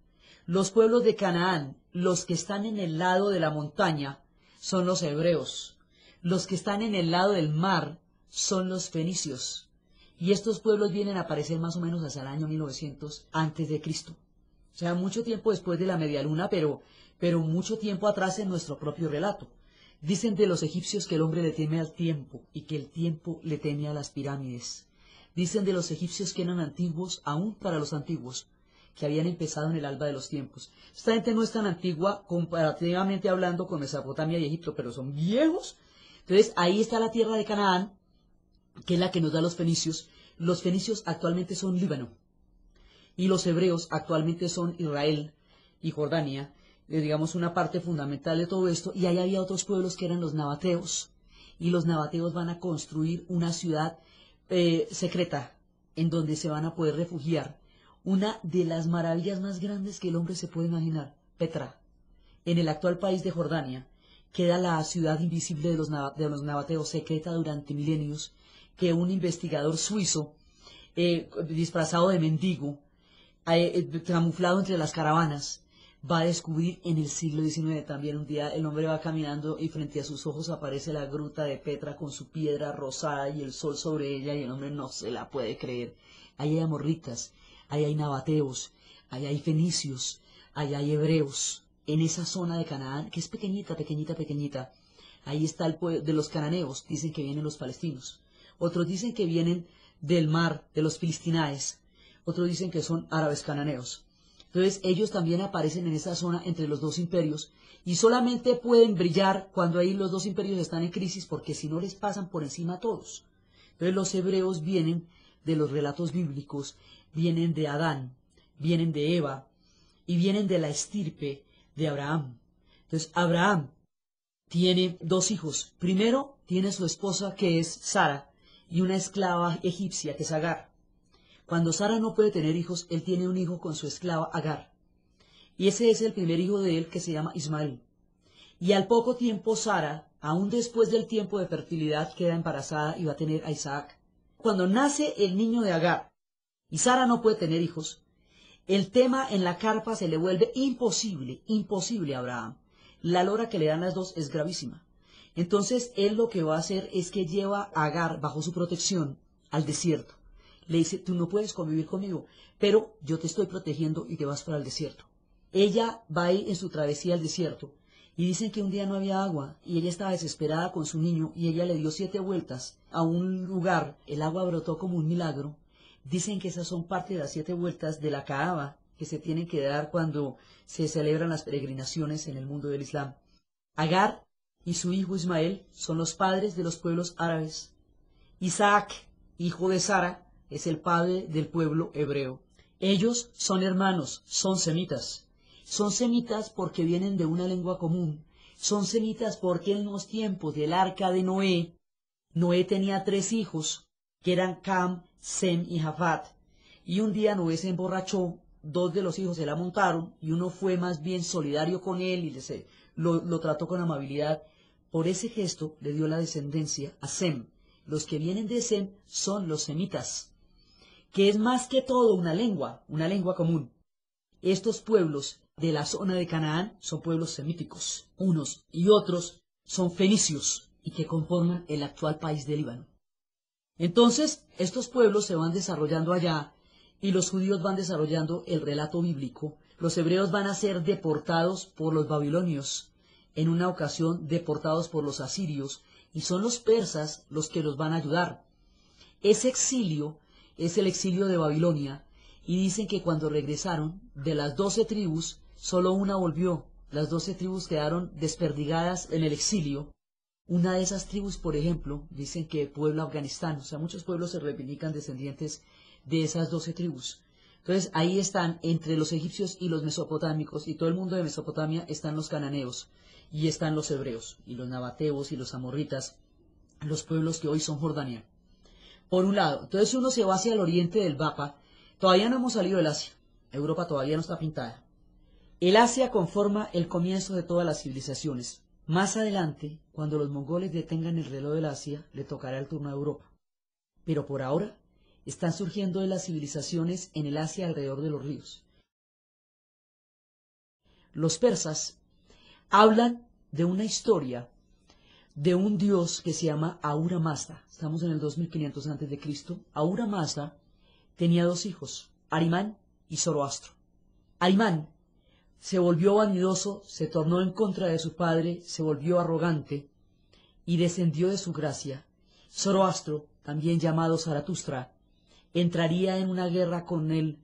Los pueblos de Canaán, los que están en el lado de la montaña, son los hebreos. Los que están en el lado del mar son los fenicios. Y estos pueblos vienen a aparecer más o menos hasta el año 1900 antes de Cristo. O sea, mucho tiempo después de la media luna, pero, pero mucho tiempo atrás en nuestro propio relato. Dicen de los egipcios que el hombre le teme al tiempo y que el tiempo le teme a las pirámides. Dicen de los egipcios que eran antiguos aún para los antiguos, que habían empezado en el alba de los tiempos. Esta gente no es tan antigua comparativamente hablando con Mesopotamia y Egipto, pero son viejos. Entonces ahí está la tierra de Canaán, que es la que nos da los fenicios. Los fenicios actualmente son Líbano y los hebreos actualmente son Israel y Jordania eh, digamos, una parte fundamental de todo esto, y ahí había otros pueblos que eran los nabateos, y los nabateos van a construir una ciudad eh, secreta en donde se van a poder refugiar. Una de las maravillas más grandes que el hombre se puede imaginar, Petra, en el actual país de Jordania, queda la ciudad invisible de los, de los nabateos, secreta durante milenios, que un investigador suizo, eh, disfrazado de mendigo, camuflado entre las caravanas, va a descubrir en el siglo XIX también. Un día el hombre va caminando y frente a sus ojos aparece la gruta de Petra con su piedra rosada y el sol sobre ella y el hombre no se la puede creer. Ahí hay amorritas, ahí hay nabateos, ahí hay fenicios, ahí hay hebreos. En esa zona de Canaán, que es pequeñita, pequeñita, pequeñita, ahí está el pueblo de los cananeos, dicen que vienen los palestinos. Otros dicen que vienen del mar, de los filistinaes. Otros dicen que son árabes cananeos. Entonces ellos también aparecen en esa zona entre los dos imperios y solamente pueden brillar cuando ahí los dos imperios están en crisis porque si no les pasan por encima a todos. Entonces los hebreos vienen de los relatos bíblicos, vienen de Adán, vienen de Eva y vienen de la estirpe de Abraham. Entonces Abraham tiene dos hijos. Primero tiene su esposa que es Sara y una esclava egipcia que es Agar. Cuando Sara no puede tener hijos, él tiene un hijo con su esclava Agar. Y ese es el primer hijo de él que se llama Ismael. Y al poco tiempo Sara, aún después del tiempo de fertilidad, queda embarazada y va a tener a Isaac. Cuando nace el niño de Agar y Sara no puede tener hijos, El tema en la carpa se le vuelve imposible, imposible a Abraham. La lora que le dan las dos es gravísima. Entonces él lo que va a hacer es que lleva a Agar bajo su protección al desierto. Le dice, tú no puedes convivir conmigo, pero yo te estoy protegiendo y te vas para el desierto. Ella va a ir en su travesía al desierto y dicen que un día no había agua y ella estaba desesperada con su niño y ella le dio siete vueltas a un lugar, el agua brotó como un milagro. Dicen que esas son parte de las siete vueltas de la Kaaba que se tienen que dar cuando se celebran las peregrinaciones en el mundo del Islam. Agar y su hijo Ismael son los padres de los pueblos árabes. Isaac, hijo de Sara, es el padre del pueblo hebreo. Ellos son hermanos, son semitas. Son semitas porque vienen de una lengua común. Son semitas porque en los tiempos del arca de Noé, Noé tenía tres hijos, que eran Cam, Sem y Jafat. Y un día Noé se emborrachó, dos de los hijos se la montaron, y uno fue más bien solidario con él y lo, lo trató con amabilidad. Por ese gesto le dio la descendencia a Sem. Los que vienen de Sem son los semitas, que es más que todo una lengua, una lengua común. Estos pueblos de la zona de Canaán son pueblos semíticos, unos y otros son fenicios y que conforman el actual país de Líbano. Entonces, estos pueblos se van desarrollando allá y los judíos van desarrollando el relato bíblico. Los hebreos van a ser deportados por los babilonios, en una ocasión deportados por los asirios, y son los persas los que los van a ayudar. Ese exilio es el exilio de Babilonia, y dicen que cuando regresaron, de las doce tribus, Solo una volvió. Las doce tribus quedaron desperdigadas en el exilio. Una de esas tribus, por ejemplo, dicen que pueblo Afganistán. O sea, muchos pueblos se reivindican descendientes de esas doce tribus. Entonces, ahí están entre los egipcios y los mesopotámicos, y todo el mundo de Mesopotamia están los cananeos, y están los hebreos, y los nabateos, y los amorritas, los pueblos que hoy son Jordania. Por un lado, entonces uno se va hacia el oriente del mapa, todavía no hemos salido del Asia, Europa todavía no está pintada, el Asia conforma el comienzo de todas las civilizaciones. Más adelante, cuando los mongoles detengan el reloj del Asia, le tocará el turno a Europa. Pero por ahora, están surgiendo las civilizaciones en el Asia alrededor de los ríos. Los persas hablan de una historia de un dios que se llama Aura Mazda. Estamos en el 2500 a.C. Aura Mazda tenía dos hijos, Arimán y Zoroastro. Arimán se volvió vanidoso, se tornó en contra de su padre, se volvió arrogante y descendió de su gracia. Zoroastro, también llamado Zaratustra, entraría en una guerra con él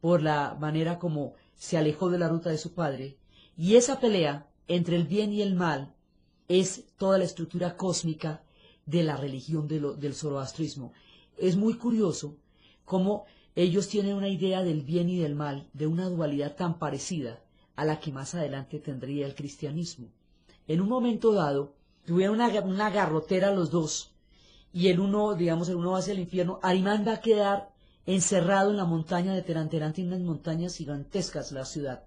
por la manera como se alejó de la ruta de su padre, y esa pelea entre el bien y el mal es toda la estructura cósmica de la religión del zoroastrismo. Es muy curioso cómo ellos tienen una idea del bien y del mal, de una dualidad tan parecida, a la que más adelante tendría el cristianismo. En un momento dado, tuvieron una, garrotera los dos, y el uno, digamos, el uno va hacia el infierno, Arimán va a quedar encerrado en la montaña de Teranterán, tiene unas montañas gigantescas la ciudad.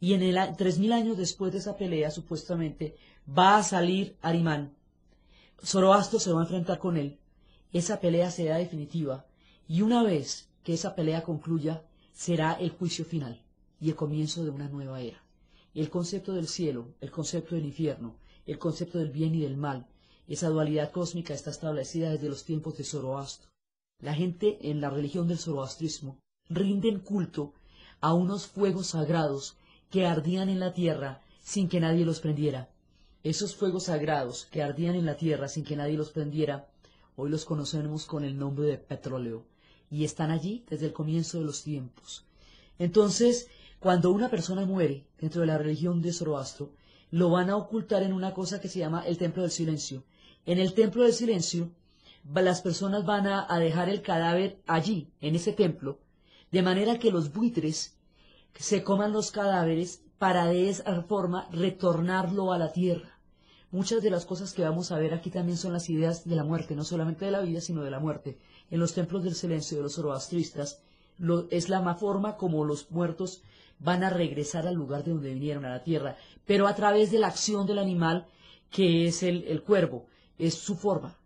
Y en el tres mil años después de esa pelea, supuestamente, va a salir Arimán. Zoroastro se va a enfrentar con él. Esa pelea será definitiva. Y una vez que esa pelea concluya, será el juicio final y el comienzo de una nueva era. El concepto del cielo, el concepto del infierno, el concepto del bien y del mal, esa dualidad cósmica está establecida desde los tiempos de Zoroastro. La gente en la religión del zoroastrismo rinden culto a unos fuegos sagrados que ardían en la tierra sin que nadie los prendiera. Esos fuegos sagrados que ardían en la tierra sin que nadie los prendiera, hoy los conocemos con el nombre de petróleo, y están allí desde el comienzo de los tiempos. Entonces, cuando una persona muere dentro de la religión de Zoroastro, lo van a ocultar en una cosa que se llama el templo del silencio. En el templo del silencio, las personas van a, dejar el cadáver allí, en ese templo, de manera que los buitres se coman los cadáveres para de esa forma retornarlo a la tierra. Muchas de las cosas que vamos a ver aquí también son las ideas de la muerte, no solamente de la vida, sino de la muerte. En los templos del silencio de los zoroastristas es la forma como los muertos van a regresar al lugar de donde vinieron, a la tierra, pero a través de la acción del animal que es el, cuervo, es su forma.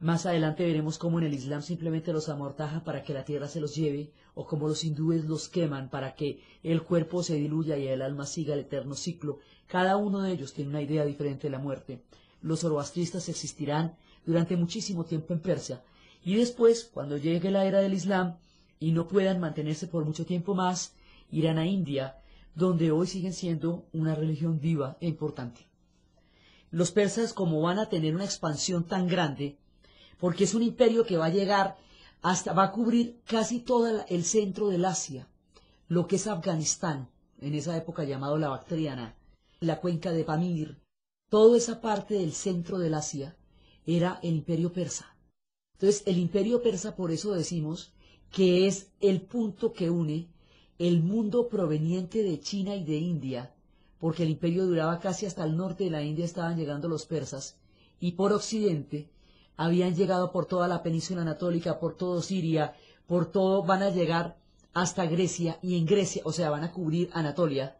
Más adelante veremos cómo en el Islam simplemente los amortaja para que la tierra se los lleve, o cómo los hindúes los queman para que el cuerpo se diluya y el alma siga el eterno ciclo. Cada uno de ellos tiene una idea diferente de la muerte. Los zoroastristas existirán durante muchísimo tiempo en Persia, y después, cuando llegue la era del Islam y no puedan mantenerse por mucho tiempo más, irán a India, donde hoy siguen siendo una religión viva e importante. Los persas, como van a tener una expansión tan grande, porque es un imperio que va a llegar hasta, va a cubrir casi todo el centro del Asia, lo que es Afganistán, en esa época llamado la Bactriana, la cuenca de Pamir, toda esa parte del centro del Asia era el imperio persa. Entonces, el imperio persa, por eso decimos que es el punto que une el mundo proveniente de China y de India, porque el imperio duraba casi hasta el norte de la India estaban llegando los persas, y por occidente habían llegado por toda la península anatólica, por todo Siria, por todo, van a llegar hasta Grecia, y en Grecia, o sea, van a cubrir Anatolia,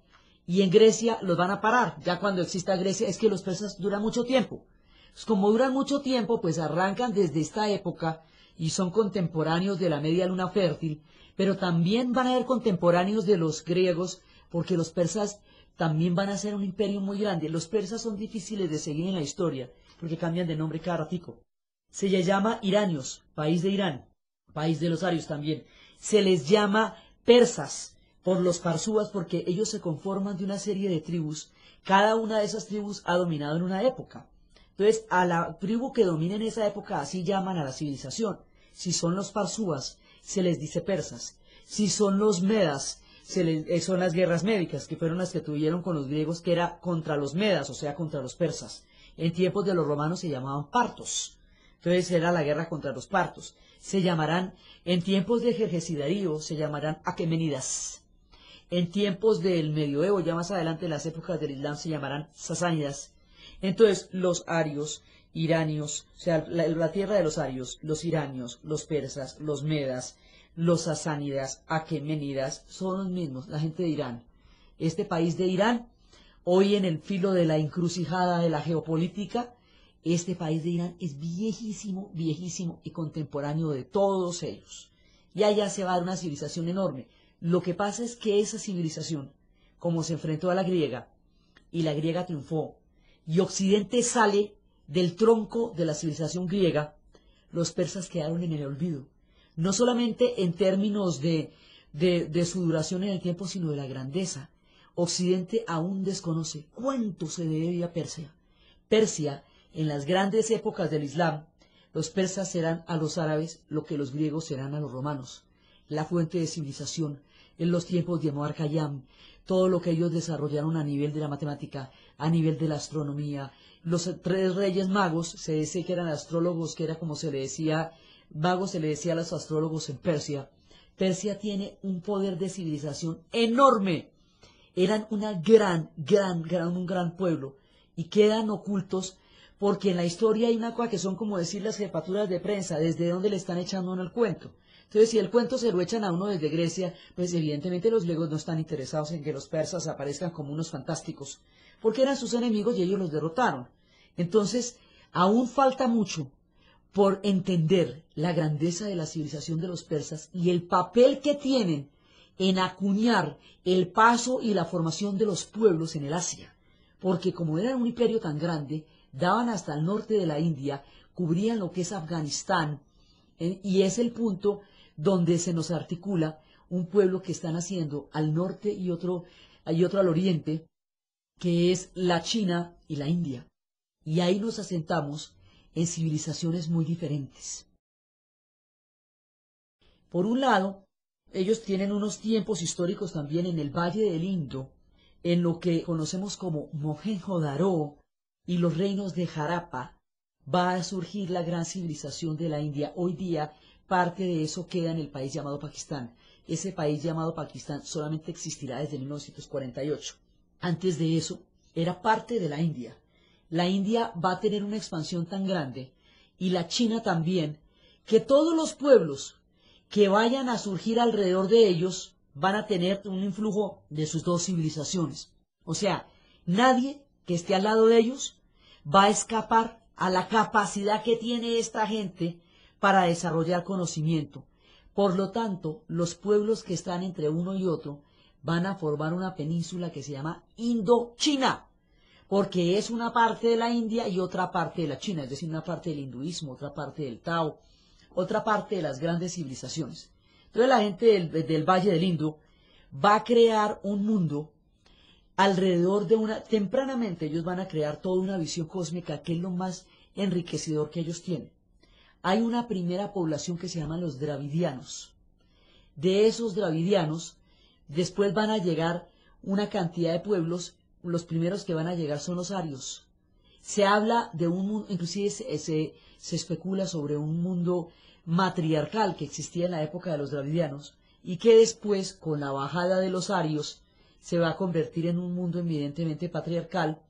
y en Grecia los van a parar. Ya cuando exista Grecia, es que los persas duran mucho tiempo. Pues como duran mucho tiempo, pues arrancan desde esta época y son contemporáneos de la media luna fértil, pero también van a ser contemporáneos de los griegos, porque los persas también van a ser un imperio muy grande. Los persas son difíciles de seguir en la historia, porque cambian de nombre cada ratico. Se les llama iranios, país de Irán, país de los arios también. Se les llama persas por los parsúas porque ellos se conforman de una serie de tribus. Cada una de esas tribus ha dominado en una época. Entonces, a la tribu que domina en esa época así llaman a la civilización. Si son los parsúas, se les dice persas. Si son los medas, eh, son las guerras médicas, que fueron las que tuvieron con los griegos, que era contra los medas, o sea, contra los persas. En tiempos de los romanos se llamaban partos. Entonces era la guerra contra los partos. Se llamarán, en tiempos de Jerjesidarío, se llamarán Aquemenidas. En tiempos del medioevo, ya más adelante en las épocas del Islam, se llamarán Sasánidas. Entonces los arios, iranios, o sea, la, tierra de los arios, los iranios, los persas, los medas, los sasánidas, aquemenidas, son los mismos, la gente de Irán. Este país de Irán, hoy en el filo de la encrucijada de la geopolítica, este país de Irán es viejísimo, viejísimo y contemporáneo de todos ellos. Y allá se va a dar una civilización enorme. Lo que pasa es que esa civilización, como se enfrentó a la griega, y la griega triunfó, y Occidente sale del tronco de la civilización griega, los persas quedaron en el olvido. No solamente en términos de, de, su duración en el tiempo, sino de la grandeza. Occidente aún desconoce cuánto se debe a Persia. Persia en las grandes épocas del Islam, los persas serán a los árabes lo que los griegos serán a los romanos, la fuente de civilización, en los tiempos de Muar Khayyam, todo lo que ellos desarrollaron a nivel de la matemática, a nivel de la astronomía. Los tres reyes magos, se dice que eran astrólogos, que era como se le decía, magos se le decía a los astrólogos en Persia. Persia tiene un poder de civilización enorme. Eran una gran, gran, gran, un gran pueblo y quedan ocultos porque en la historia hay una cosa que son como decir las jefaturas de prensa, desde dónde le están echando uno el cuento. Entonces, si el cuento se lo echan a uno desde Grecia, pues evidentemente los griegos no están interesados en que los persas aparezcan como unos fantásticos, porque eran sus enemigos y ellos los derrotaron. Entonces, aún falta mucho por entender la grandeza de la civilización de los persas y el papel que tienen en acuñar el paso y la formación de los pueblos en el Asia. Porque como era un imperio tan grande, daban hasta el norte de la India, cubrían lo que es Afganistán, y es el punto donde se nos articula un pueblo que están haciendo al norte y otro, otro al oriente, que es la China y la India. Y ahí nos asentamos en civilizaciones muy diferentes. Por un lado, ellos tienen unos tiempos históricos también en el Valle del Indo, en lo que conocemos como Mohenjo-Daro, y los reinos de Jarapa, va a surgir la gran civilización de la India. Hoy día parte de eso queda en el país llamado Pakistán. Ese país llamado Pakistán solamente existirá desde 1948. Antes de eso, era parte de la India. La India va a tener una expansión tan grande, y la China también, que todos los pueblos que vayan a surgir alrededor de ellos van a tener un influjo de sus dos civilizaciones. O sea, nadie que esté al lado de ellos va a escapar a la capacidad que tiene esta gente para desarrollar conocimiento. Por lo tanto, los pueblos que están entre uno y otro van a formar una península que se llama Indochina, porque es una parte de la India y otra parte de la China, es decir, una parte del hinduismo, otra parte del Tao, otra parte de las grandes civilizaciones. Entonces la gente del, del Valle del Indo va a crear un mundo alrededor de una, tempranamente ellos van a crear toda una visión cósmica que es lo más enriquecedor que ellos tienen. Hay una primera población que se llama los dravidianos. De esos dravidianos, después van a llegar una cantidad de pueblos, los primeros que van a llegar son los arios. Se habla de un mundo, inclusive se, se, se especula sobre un mundo matriarcal que existía en la época de los dravidianos y que después, con la bajada de los arios, se va a convertir en un mundo evidentemente patriarcal,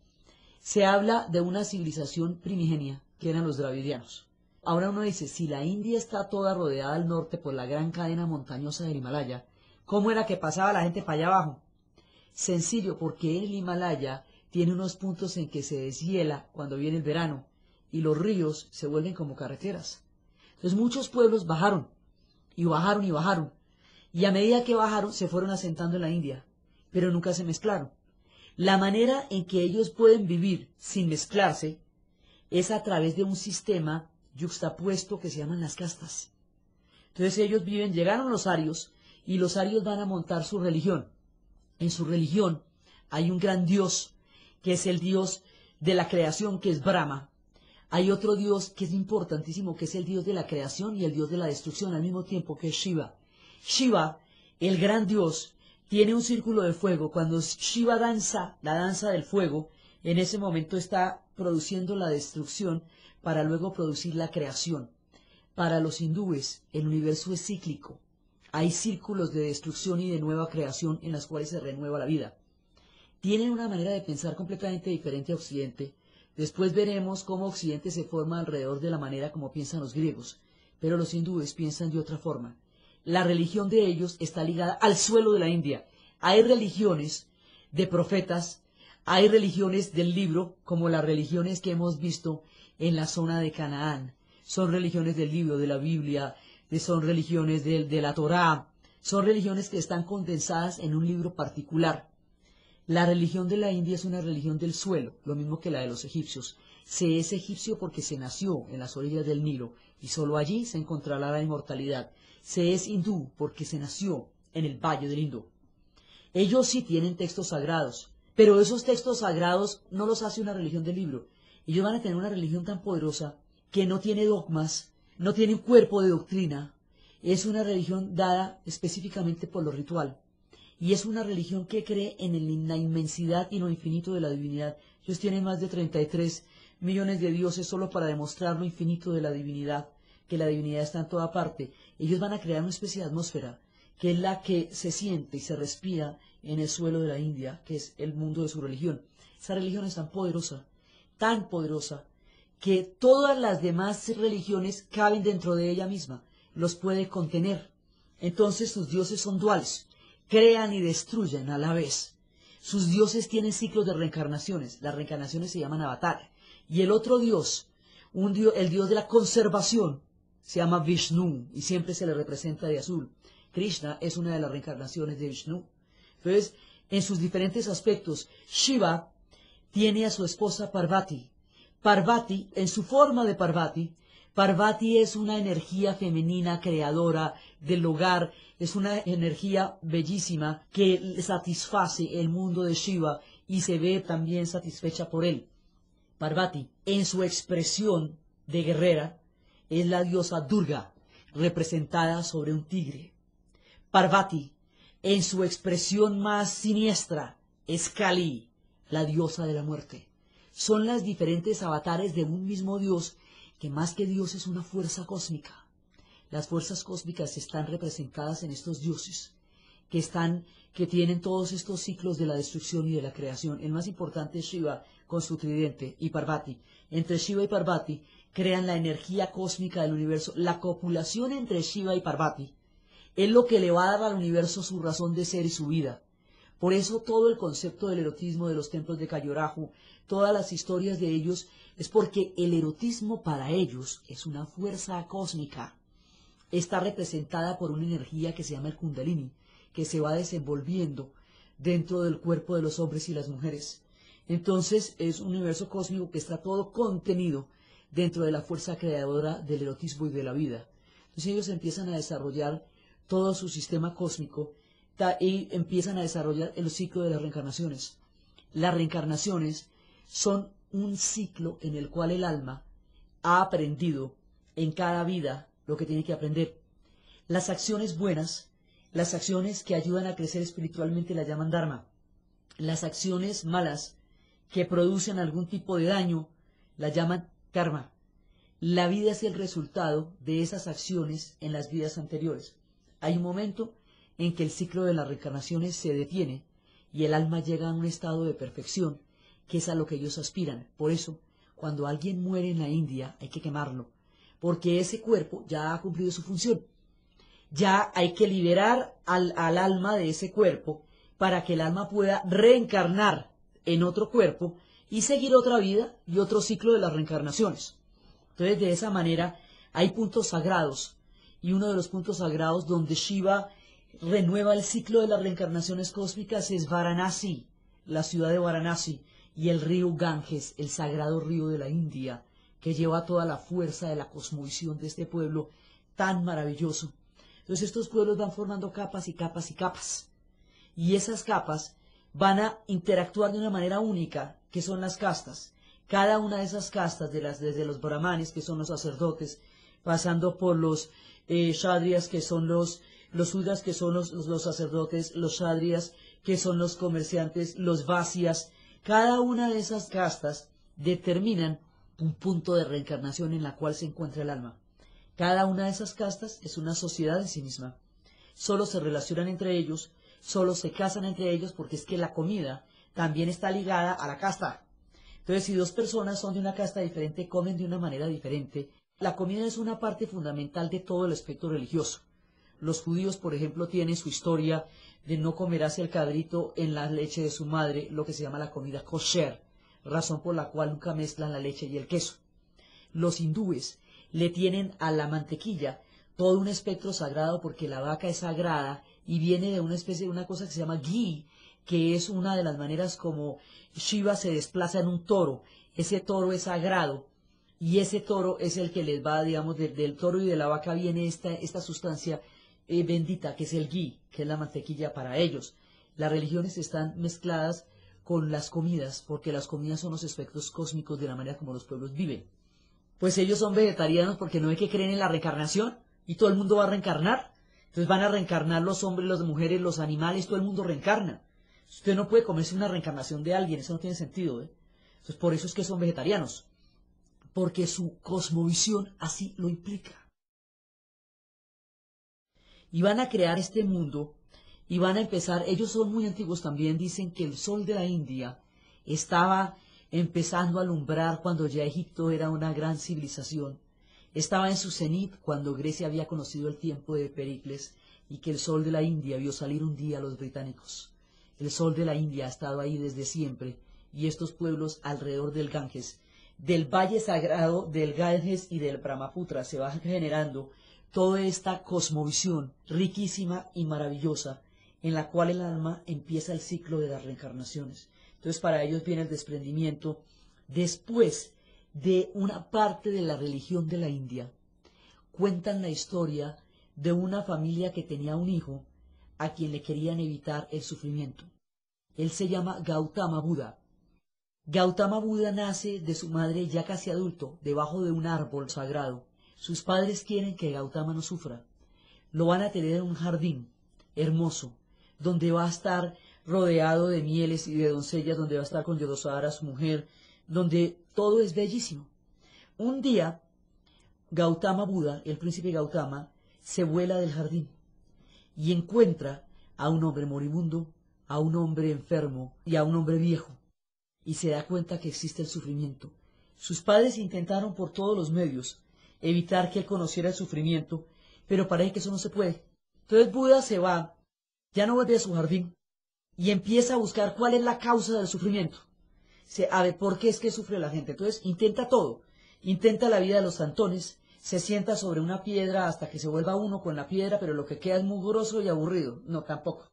se habla de una civilización primigenia, que eran los dravidianos. Ahora uno dice, si la India está toda rodeada al norte por la gran cadena montañosa del Himalaya, ¿cómo era que pasaba la gente para allá abajo? Sencillo, porque el Himalaya tiene unos puntos en que se deshiela cuando viene el verano y los ríos se vuelven como carreteras. Entonces muchos pueblos bajaron y bajaron y bajaron. Y a medida que bajaron se fueron asentando en la India, pero nunca se mezclaron. La manera en que ellos pueden vivir sin mezclarse es a través de un sistema yuxtapuesto que se llaman las castas. Entonces ellos viven, llegaron los arios y los arios van a montar su religión. En su religión hay un gran dios que es el dios de la creación, que es Brahma. Hay otro dios que es importantísimo, que es el dios de la creación y el dios de la destrucción al mismo tiempo, que es Shiva. Shiva, el gran dios, tiene un círculo de fuego. Cuando Shiva danza, la danza del fuego, en ese momento está produciendo la destrucción para luego producir la creación. Para los hindúes, el universo es cíclico. Hay círculos de destrucción y de nueva creación en las cuales se renueva la vida. Tienen una manera de pensar completamente diferente a Occidente, Después veremos cómo Occidente se forma alrededor de la manera como piensan los griegos, pero los hindúes piensan de otra forma. La religión de ellos está ligada al suelo de la India. Hay religiones de profetas, hay religiones del libro, como las religiones que hemos visto en la zona de Canaán. Son religiones del libro, de la Biblia, son religiones de, de la Torá, son religiones que están condensadas en un libro particular. La religión de la India es una religión del suelo, lo mismo que la de los egipcios. Se es egipcio porque se nació en las orillas del Nilo y solo allí se encontrará la inmortalidad. Se es hindú porque se nació en el Valle del Indo. Ellos sí tienen textos sagrados, pero esos textos sagrados no los hace una religión del libro. Ellos van a tener una religión tan poderosa que no tiene dogmas, no tiene un cuerpo de doctrina. Es una religión dada específicamente por lo ritual y es una religión que cree en la inmensidad y lo infinito de la divinidad. Ellos tienen más de 33 millones de dioses solo para demostrar lo infinito de la divinidad, que la divinidad está en toda parte. Ellos van a crear una especie de atmósfera, que es la que se siente y se respira en el suelo de la India, que es el mundo de su religión. Esa religión es tan poderosa, tan poderosa, que todas las demás religiones caben dentro de ella misma, los puede contener. Entonces sus dioses son duales crean y destruyen a la vez. Sus dioses tienen ciclos de reencarnaciones. Las reencarnaciones se llaman avatar. Y el otro dios, un dios, el dios de la conservación, se llama Vishnu y siempre se le representa de azul. Krishna es una de las reencarnaciones de Vishnu. Entonces, en sus diferentes aspectos, Shiva tiene a su esposa Parvati. Parvati, en su forma de Parvati, Parvati es una energía femenina creadora del hogar, es una energía bellísima que satisface el mundo de Shiva y se ve también satisfecha por él. Parvati, en su expresión de guerrera, es la diosa Durga, representada sobre un tigre. Parvati, en su expresión más siniestra, es Kali, la diosa de la muerte. Son las diferentes avatares de un mismo dios que más que Dios es una fuerza cósmica. Las fuerzas cósmicas están representadas en estos dioses, que están, que tienen todos estos ciclos de la destrucción y de la creación. El más importante es Shiva con su tridente y Parvati. Entre Shiva y Parvati crean la energía cósmica del universo. La copulación entre Shiva y Parvati es lo que le va a dar al universo su razón de ser y su vida. Por eso todo el concepto del erotismo de los templos de Cayorajo, todas las historias de ellos, es porque el erotismo para ellos es una fuerza cósmica. Está representada por una energía que se llama el kundalini, que se va desenvolviendo dentro del cuerpo de los hombres y las mujeres. Entonces es un universo cósmico que está todo contenido dentro de la fuerza creadora del erotismo y de la vida. Entonces ellos empiezan a desarrollar todo su sistema cósmico y empiezan a desarrollar el ciclo de las reencarnaciones. Las reencarnaciones son un ciclo en el cual el alma ha aprendido en cada vida lo que tiene que aprender. Las acciones buenas, las acciones que ayudan a crecer espiritualmente las llaman Dharma. Las acciones malas que producen algún tipo de daño las llaman karma. La vida es el resultado de esas acciones en las vidas anteriores. Hay un momento en que el ciclo de las reencarnaciones se detiene y el alma llega a un estado de perfección, que es a lo que ellos aspiran. Por eso, cuando alguien muere en la India, hay que quemarlo, porque ese cuerpo ya ha cumplido su función. Ya hay que liberar al, al alma de ese cuerpo para que el alma pueda reencarnar en otro cuerpo y seguir otra vida y otro ciclo de las reencarnaciones. Entonces, de esa manera, hay puntos sagrados, y uno de los puntos sagrados donde Shiva renueva el ciclo de las reencarnaciones cósmicas es Varanasi, la ciudad de Varanasi, y el río Ganges, el sagrado río de la India, que lleva toda la fuerza de la cosmovisión de este pueblo tan maravilloso. Entonces estos pueblos van formando capas y capas y capas. Y esas capas van a interactuar de una manera única, que son las castas. Cada una de esas castas, de las, desde los brahmanes, que son los sacerdotes, pasando por los eh, shadrias, que son los, los sudras, que son los, los, sacerdotes, los shadrias, que son los comerciantes, los vasias. Cada una de esas castas determinan un punto de reencarnación en la cual se encuentra el alma. Cada una de esas castas es una sociedad en sí misma. Solo se relacionan entre ellos solo se casan entre ellos porque es que la comida también está ligada a la casta. Entonces, si dos personas son de una casta diferente, comen de una manera diferente, la comida es una parte fundamental de todo el aspecto religioso. Los judíos, por ejemplo, tienen su historia de no comerse el cabrito en la leche de su madre, lo que se llama la comida kosher, razón por la cual nunca mezclan la leche y el queso. Los hindúes le tienen a la mantequilla todo un espectro sagrado porque la vaca es sagrada y viene de una especie de una cosa que se llama ghee, que es una de las maneras como Shiva se desplaza en un toro. Ese toro es sagrado y ese toro es el que les va, digamos, del toro y de la vaca viene esta, esta sustancia eh, bendita, que es el ghee, que es la mantequilla para ellos. Las religiones están mezcladas con las comidas, porque las comidas son los aspectos cósmicos de la manera como los pueblos viven. Pues ellos son vegetarianos porque no hay que creen en la reencarnación y todo el mundo va a reencarnar. Entonces van a reencarnar los hombres, las mujeres, los animales, todo el mundo reencarna. Usted no puede comerse una reencarnación de alguien, eso no tiene sentido. ¿eh? Entonces por eso es que son vegetarianos, porque su cosmovisión así lo implica. Y van a crear este mundo y van a empezar, ellos son muy antiguos también, dicen que el sol de la India estaba empezando a alumbrar cuando ya Egipto era una gran civilización estaba en su cenit cuando Grecia había conocido el tiempo de Pericles y que el sol de la India vio salir un día a los británicos. El sol de la India ha estado ahí desde siempre y estos pueblos alrededor del Ganges, del valle sagrado del Ganges y del Brahmaputra se va generando toda esta cosmovisión riquísima y maravillosa en la cual el alma empieza el ciclo de las reencarnaciones. Entonces para ellos viene el desprendimiento después de una parte de la religión de la India. Cuentan la historia de una familia que tenía un hijo a quien le querían evitar el sufrimiento. Él se llama Gautama Buda. Gautama Buda nace de su madre ya casi adulto, debajo de un árbol sagrado. Sus padres quieren que Gautama no sufra. Lo van a tener en un jardín hermoso, donde va a estar rodeado de mieles y de doncellas, donde va a estar con Yodosara, su mujer, donde todo es bellísimo. Un día, Gautama Buda, el príncipe Gautama, se vuela del jardín y encuentra a un hombre moribundo, a un hombre enfermo y a un hombre viejo, y se da cuenta que existe el sufrimiento. Sus padres intentaron por todos los medios evitar que él conociera el sufrimiento, pero parece que eso no se puede. Entonces Buda se va, ya no vuelve a su jardín, y empieza a buscar cuál es la causa del sufrimiento. Se, a ver, ¿por qué es que sufre la gente? Entonces intenta todo. Intenta la vida de los santones, se sienta sobre una piedra hasta que se vuelva uno con la piedra, pero lo que queda es mugroso y aburrido. No, tampoco.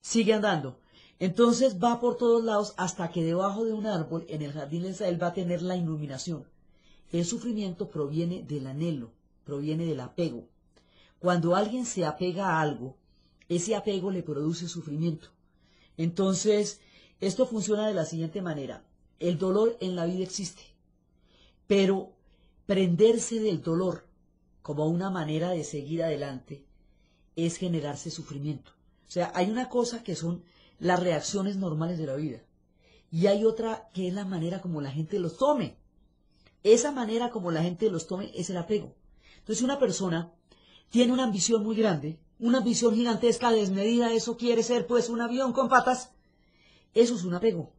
Sigue andando. Entonces va por todos lados hasta que debajo de un árbol en el jardín de él va a tener la iluminación. El sufrimiento proviene del anhelo, proviene del apego. Cuando alguien se apega a algo, ese apego le produce sufrimiento. Entonces, esto funciona de la siguiente manera. El dolor en la vida existe, pero prenderse del dolor como una manera de seguir adelante es generarse sufrimiento. O sea, hay una cosa que son las reacciones normales de la vida y hay otra que es la manera como la gente los tome. Esa manera como la gente los tome es el apego. Entonces, una persona tiene una ambición muy grande, una ambición gigantesca, desmedida, eso quiere ser pues un avión con patas, eso es un apego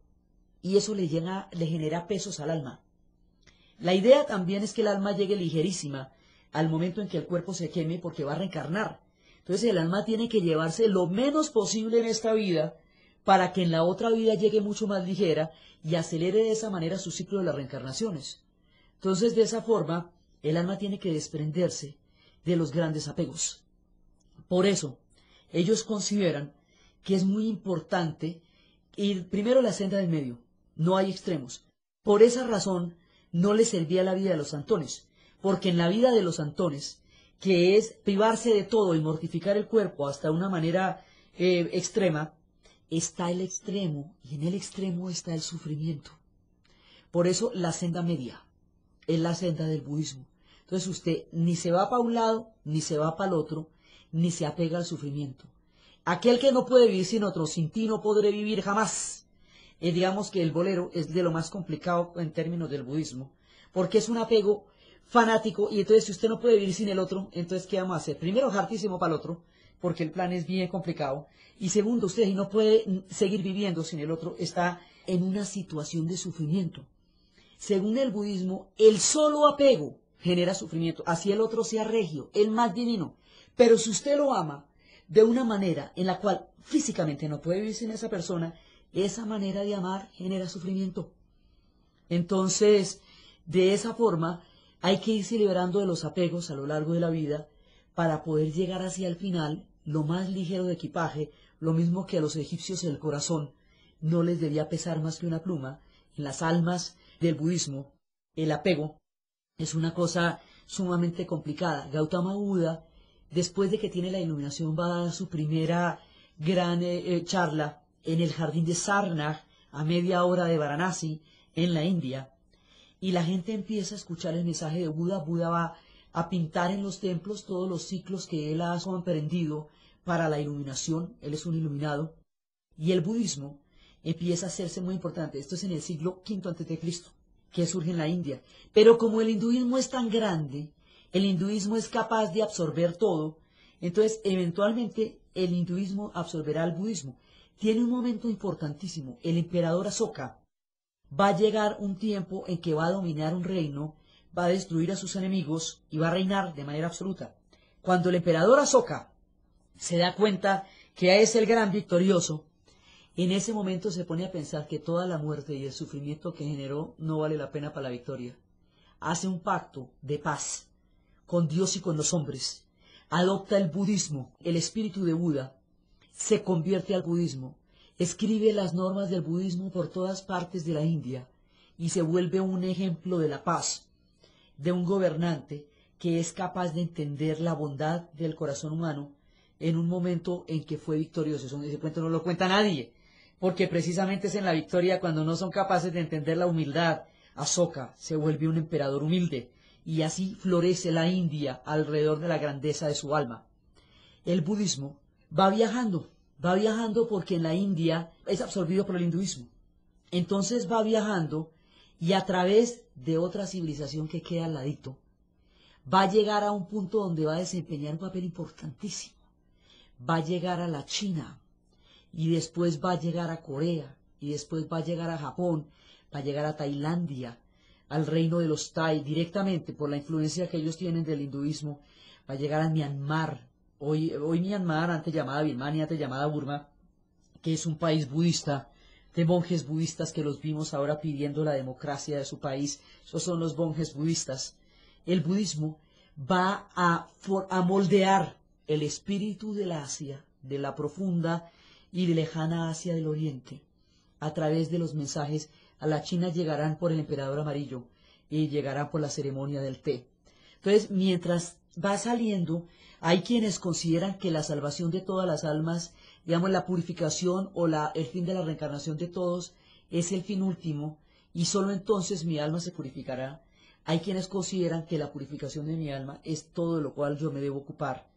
y eso le, llena, le genera pesos al alma. La idea también es que el alma llegue ligerísima al momento en que el cuerpo se queme porque va a reencarnar. Entonces el alma tiene que llevarse lo menos posible en esta vida para que en la otra vida llegue mucho más ligera y acelere de esa manera su ciclo de las reencarnaciones. Entonces de esa forma el alma tiene que desprenderse de los grandes apegos. Por eso, ellos consideran que es muy importante ir primero la senda del medio. No hay extremos. Por esa razón, no les servía la vida de los santones, porque en la vida de los santones, que es privarse de todo y mortificar el cuerpo hasta una manera eh, extrema, está el extremo y en el extremo está el sufrimiento. Por eso la senda media es la senda del budismo. Entonces usted ni se va para un lado, ni se va para el otro, ni se apega al sufrimiento. Aquel que no puede vivir sin otro, sin ti no podré vivir jamás. Y digamos que el bolero es de lo más complicado en términos del budismo, porque es un apego fanático y entonces si usted no puede vivir sin el otro, entonces ¿qué vamos a hacer? Primero, hartísimo para el otro, porque el plan es bien complicado. Y segundo, usted no puede seguir viviendo sin el otro, está en una situación de sufrimiento. Según el budismo, el solo apego genera sufrimiento, así el otro sea regio, el más divino. Pero si usted lo ama de una manera en la cual físicamente no puede vivir sin esa persona, esa manera de amar genera sufrimiento. Entonces, de esa forma, hay que irse liberando de los apegos a lo largo de la vida para poder llegar hacia el final lo más ligero de equipaje, lo mismo que a los egipcios el corazón no les debía pesar más que una pluma. En las almas del budismo, el apego es una cosa sumamente complicada. Gautama Buda, después de que tiene la iluminación, va a dar su primera gran eh, eh, charla en el jardín de Sarnag, a media hora de Varanasi, en la India. Y la gente empieza a escuchar el mensaje de Buda. Buda va a pintar en los templos todos los ciclos que él ha emprendido para la iluminación. Él es un iluminado. Y el budismo empieza a hacerse muy importante. Esto es en el siglo V Cristo que surge en la India. Pero como el hinduismo es tan grande, el hinduismo es capaz de absorber todo, entonces eventualmente el hinduismo absorberá al budismo. Tiene un momento importantísimo. El emperador Asoka va a llegar un tiempo en que va a dominar un reino, va a destruir a sus enemigos y va a reinar de manera absoluta. Cuando el emperador Asoka se da cuenta que es el gran victorioso, en ese momento se pone a pensar que toda la muerte y el sufrimiento que generó no vale la pena para la victoria. Hace un pacto de paz con Dios y con los hombres. Adopta el budismo, el espíritu de Buda. Se convierte al budismo. Escribe las normas del budismo por todas partes de la India y se vuelve un ejemplo de la paz, de un gobernante que es capaz de entender la bondad del corazón humano en un momento en que fue victorioso. ese cuento no lo cuenta nadie porque precisamente es en la victoria cuando no son capaces de entender la humildad. Asoka se vuelve un emperador humilde y así florece la India alrededor de la grandeza de su alma. El budismo va viajando, va viajando porque en la India es absorbido por el hinduismo. Entonces va viajando y a través de otra civilización que queda al ladito, va a llegar a un punto donde va a desempeñar un papel importantísimo. Va a llegar a la China, y después va a llegar a Corea, y después va a llegar a Japón, va a llegar a Tailandia, al reino de los Tai, directamente por la influencia que ellos tienen del hinduismo, va a llegar a Myanmar, hoy, hoy Myanmar, antes llamada Birmania, antes llamada Burma, que es un país budista, de monjes budistas que los vimos ahora pidiendo la democracia de su país. Esos son los monjes budistas. El budismo va a, a moldear el espíritu de la Asia, de la profunda y de lejana Asia del Oriente, a través de los mensajes a la China llegarán por el emperador amarillo y llegarán por la ceremonia del té. Entonces, mientras va saliendo, hay quienes consideran que la salvación de todas las almas digamos, la purificación o la, el fin de la reencarnación de todos es el fin último y solo entonces mi alma se purificará. Hay quienes consideran que la purificación de mi alma es todo lo cual yo me debo ocupar.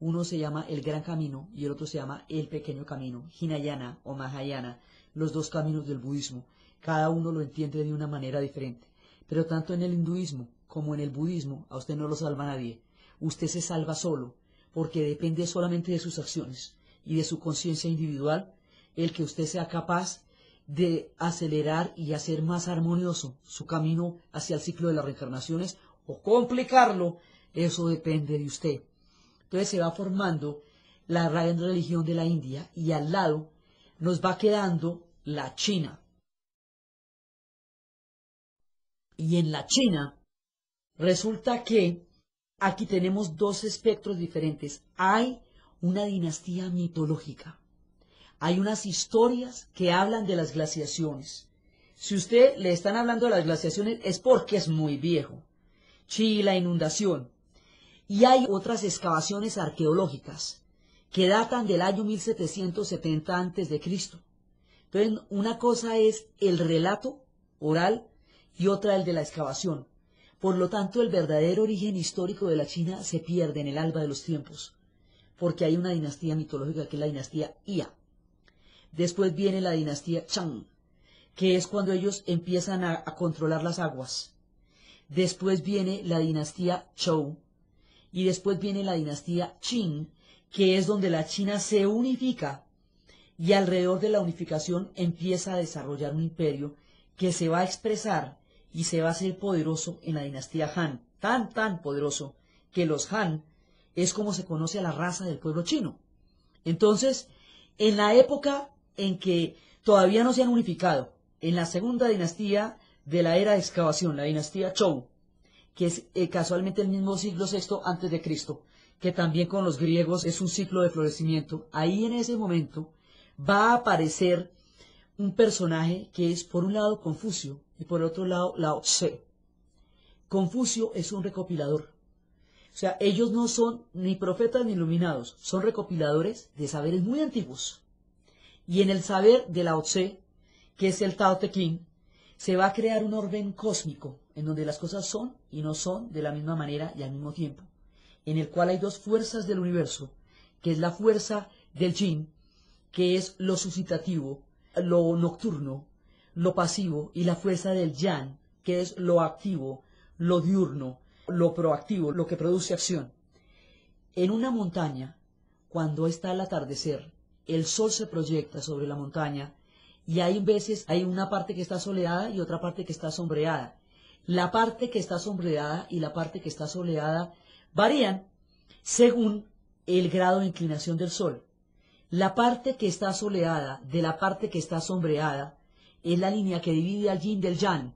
Uno se llama el gran camino y el otro se llama el pequeño camino, Hinayana o Mahayana, los dos caminos del budismo. Cada uno lo entiende de una manera diferente. Pero tanto en el hinduismo como en el budismo a usted no lo salva nadie. Usted se salva solo, porque depende solamente de sus acciones y de su conciencia individual, el que usted sea capaz de acelerar y hacer más armonioso su camino hacia el ciclo de las reencarnaciones o complicarlo, eso depende de usted. Entonces se va formando la gran religión de la India y al lado nos va quedando la China. Y en la China resulta que aquí tenemos dos espectros diferentes. Hay una dinastía mitológica. Hay unas historias que hablan de las glaciaciones. Si usted le están hablando de las glaciaciones es porque es muy viejo. Sí, la inundación. Y hay otras excavaciones arqueológicas que datan del año 1770 a.C. Entonces, una cosa es el relato oral y otra el de la excavación. Por lo tanto, el verdadero origen histórico de la China se pierde en el alba de los tiempos porque hay una dinastía mitológica que es la dinastía Ia. Después viene la dinastía Chang, que es cuando ellos empiezan a, controlar las aguas. Después viene la dinastía Zhou y después viene la dinastía Qing, que es donde la China se unifica y alrededor de la unificación empieza a desarrollar un imperio que se va a expresar y se va a hacer poderoso en la dinastía Han, tan tan poderoso que los Han es como se conoce a la raza del pueblo chino. Entonces, en la época en que todavía no se han unificado, en la segunda dinastía de la era de excavación, la dinastía Zhou, que es eh, casualmente el mismo siglo VI antes de Cristo, que también con los griegos es un ciclo de florecimiento, ahí en ese momento va a aparecer un personaje que es por un lado Confucio y por otro lado Lao Tse. Confucio es un recopilador o sea, ellos no son ni profetas ni iluminados, son recopiladores de saberes muy antiguos. Y en el saber de Lao Tse, que es el Tao Te Ching, se va a crear un orden cósmico en donde las cosas son y no son de la misma manera y al mismo tiempo, en el cual hay dos fuerzas del universo, que es la fuerza del Yin, que es lo suscitativo, lo nocturno, lo pasivo, y la fuerza del Yang, que es lo activo, lo diurno, lo proactivo, lo que produce acción. En una montaña, cuando está el atardecer, el sol se proyecta sobre la montaña y hay veces hay una parte que está soleada y otra parte que está sombreada. La parte que está sombreada y la parte que está soleada varían según el grado de inclinación del sol. La parte que está soleada de la parte que está sombreada es la línea que divide al yin del yang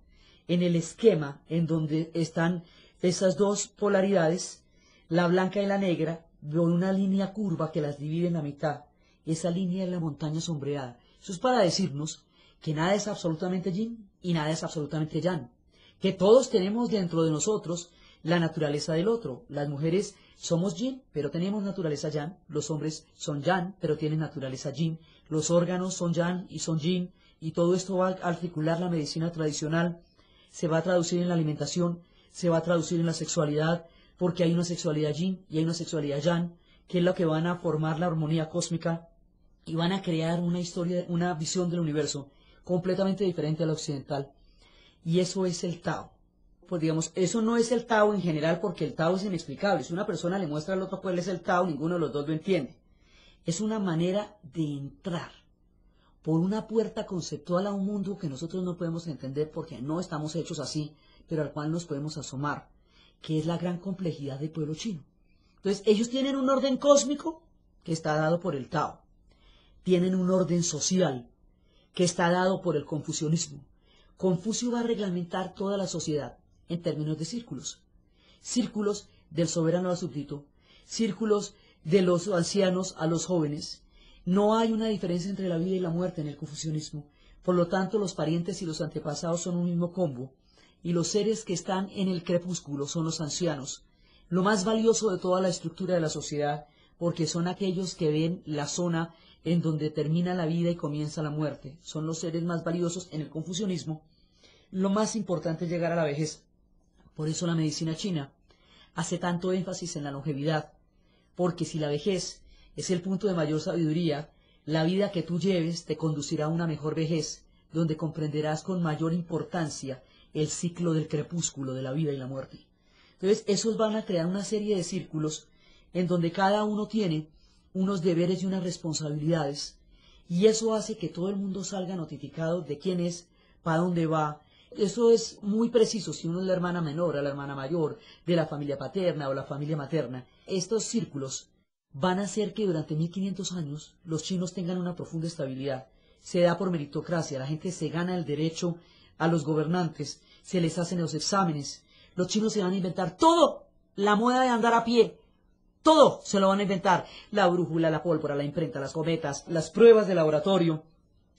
en el esquema en donde están esas dos polaridades, la blanca y la negra, veo una línea curva que las divide en la mitad. Esa línea es la montaña sombreada. Eso es para decirnos que nada es absolutamente yin y nada es absolutamente yang. Que todos tenemos dentro de nosotros la naturaleza del otro. Las mujeres somos yin, pero tenemos naturaleza yang. Los hombres son yang, pero tienen naturaleza yin. Los órganos son yang y son yin. Y todo esto va a articular la medicina tradicional. Se va a traducir en la alimentación se va a traducir en la sexualidad, porque hay una sexualidad yin y hay una sexualidad yang, que es lo que van a formar la armonía cósmica y van a crear una historia, una visión del universo completamente diferente a la occidental. Y eso es el Tao. Pues digamos, eso no es el Tao en general porque el Tao es inexplicable. Si una persona le muestra al otro cuál es el Tao, ninguno de los dos lo entiende. Es una manera de entrar por una puerta conceptual a un mundo que nosotros no podemos entender porque no estamos hechos así, pero al cual nos podemos asomar, que es la gran complejidad del pueblo chino. Entonces, ellos tienen un orden cósmico que está dado por el Tao. tienen un orden social que está dado por el confucianismo. Confucio va a reglamentar toda la sociedad en términos de círculos. Círculos del soberano al súbdito, círculos de los ancianos a los jóvenes. No hay una diferencia entre la vida y la muerte en el confucianismo. Por lo tanto, los parientes y los antepasados son un mismo combo, y los seres que están en el crepúsculo son los ancianos, lo más valioso de toda la estructura de la sociedad, porque son aquellos que ven la zona en donde termina la vida y comienza la muerte. Son los seres más valiosos en el confucianismo. Lo más importante es llegar a la vejez. Por eso la medicina china hace tanto énfasis en la longevidad, porque si la vejez es el punto de mayor sabiduría, la vida que tú lleves te conducirá a una mejor vejez, donde comprenderás con mayor importancia el ciclo del crepúsculo de la vida y la muerte. Entonces, esos van a crear una serie de círculos en donde cada uno tiene unos deberes y unas responsabilidades, y eso hace que todo el mundo salga notificado de quién es, para dónde va. Eso es muy preciso si uno es la hermana menor, a la hermana mayor, de la familia paterna o la familia materna. Estos círculos van a hacer que durante 1500 años los chinos tengan una profunda estabilidad. Se da por meritocracia, la gente se gana el derecho a los gobernantes, se les hacen los exámenes. Los chinos se van a inventar todo, la moda de andar a pie, todo se lo van a inventar. La brújula, la pólvora, la imprenta, las cometas, las pruebas de laboratorio.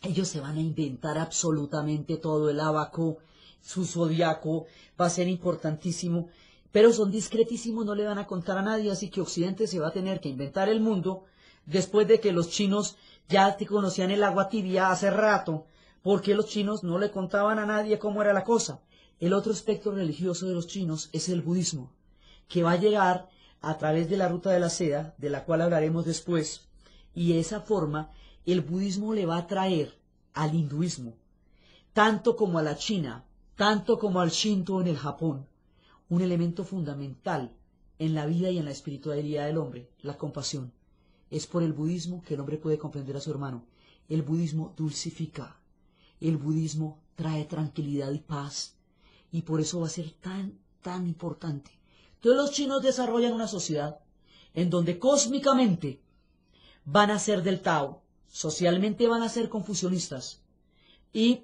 Ellos se van a inventar absolutamente todo, el abaco, su zodiaco, va a ser importantísimo pero son discretísimos, no le van a contar a nadie, así que Occidente se va a tener que inventar el mundo después de que los chinos ya conocían el agua tibia hace rato, porque los chinos no le contaban a nadie cómo era la cosa. El otro aspecto religioso de los chinos es el budismo, que va a llegar a través de la ruta de la seda, de la cual hablaremos después, y de esa forma el budismo le va a traer al hinduismo, tanto como a la China, tanto como al Shinto en el Japón, un elemento fundamental en la vida y en la espiritualidad del hombre, la compasión. Es por el budismo que el hombre puede comprender a su hermano. El budismo dulcifica, el budismo trae tranquilidad y paz, y por eso va a ser tan, tan importante. Todos los chinos desarrollan una sociedad en donde cósmicamente van a ser del Tao, socialmente van a ser confusionistas, y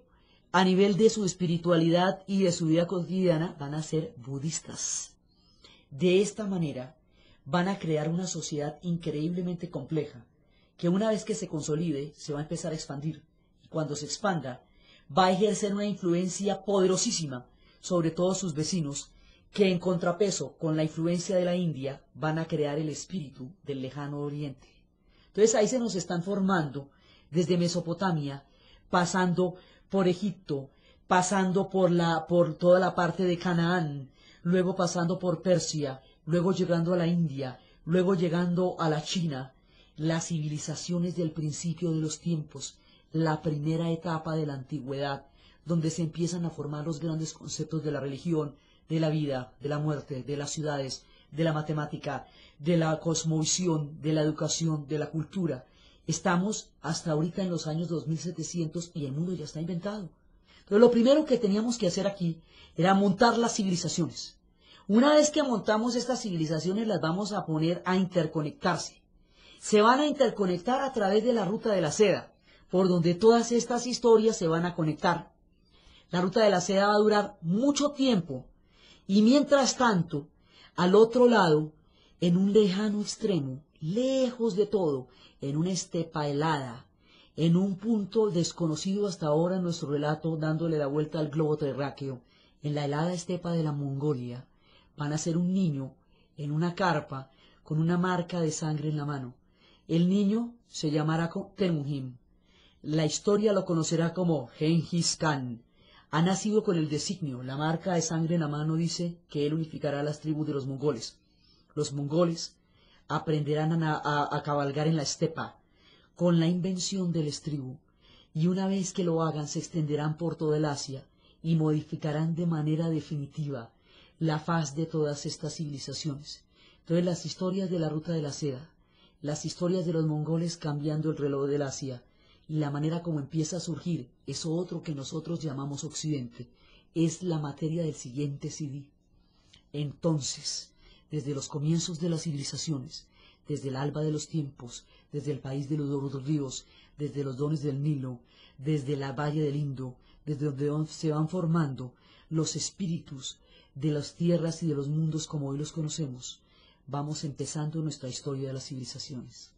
a nivel de su espiritualidad y de su vida cotidiana van a ser budistas. De esta manera van a crear una sociedad increíblemente compleja, que una vez que se consolide se va a empezar a expandir, y cuando se expanda va a ejercer una influencia poderosísima sobre todos sus vecinos, que en contrapeso con la influencia de la India van a crear el espíritu del lejano oriente. Entonces ahí se nos están formando desde Mesopotamia, pasando por Egipto, pasando por, la, por toda la parte de Canaán, luego pasando por Persia, luego llegando a la India, luego llegando a la China, las civilizaciones del principio de los tiempos, la primera etapa de la antigüedad, donde se empiezan a formar los grandes conceptos de la religión, de la vida, de la muerte, de las ciudades, de la matemática, de la cosmovisión, de la educación, de la cultura, Estamos hasta ahorita en los años 2700 y el mundo ya está inventado. Pero lo primero que teníamos que hacer aquí era montar las civilizaciones. Una vez que montamos estas civilizaciones las vamos a poner a interconectarse. Se van a interconectar a través de la ruta de la seda, por donde todas estas historias se van a conectar. La ruta de la seda va a durar mucho tiempo y mientras tanto, al otro lado, en un lejano extremo, lejos de todo, en una estepa helada, en un punto desconocido hasta ahora en nuestro relato, dándole la vuelta al globo terráqueo, en la helada estepa de la Mongolia, van a ser un niño en una carpa con una marca de sangre en la mano. El niño se llamará Temujin. La historia lo conocerá como Genghis Khan. Ha nacido con el designio, la marca de sangre en la mano dice que él unificará las tribus de los mongoles. Los mongoles aprenderán a, cabalgar en la estepa con la invención del estribo, y una vez que lo hagan se extenderán por toda el Asia y modificarán de manera definitiva la faz de todas estas civilizaciones. Entonces las historias de la ruta de la seda, las historias de los mongoles cambiando el reloj del Asia y la manera como empieza a surgir eso otro que nosotros llamamos Occidente, es la materia del siguiente CD. Entonces, desde los comienzos de las civilizaciones, desde el alba de los tiempos, desde el país de los ríos, desde los dones del Nilo, desde la valle del Indo, desde donde se van formando los espíritus de las tierras y de los mundos como hoy los conocemos, vamos empezando nuestra historia de las civilizaciones.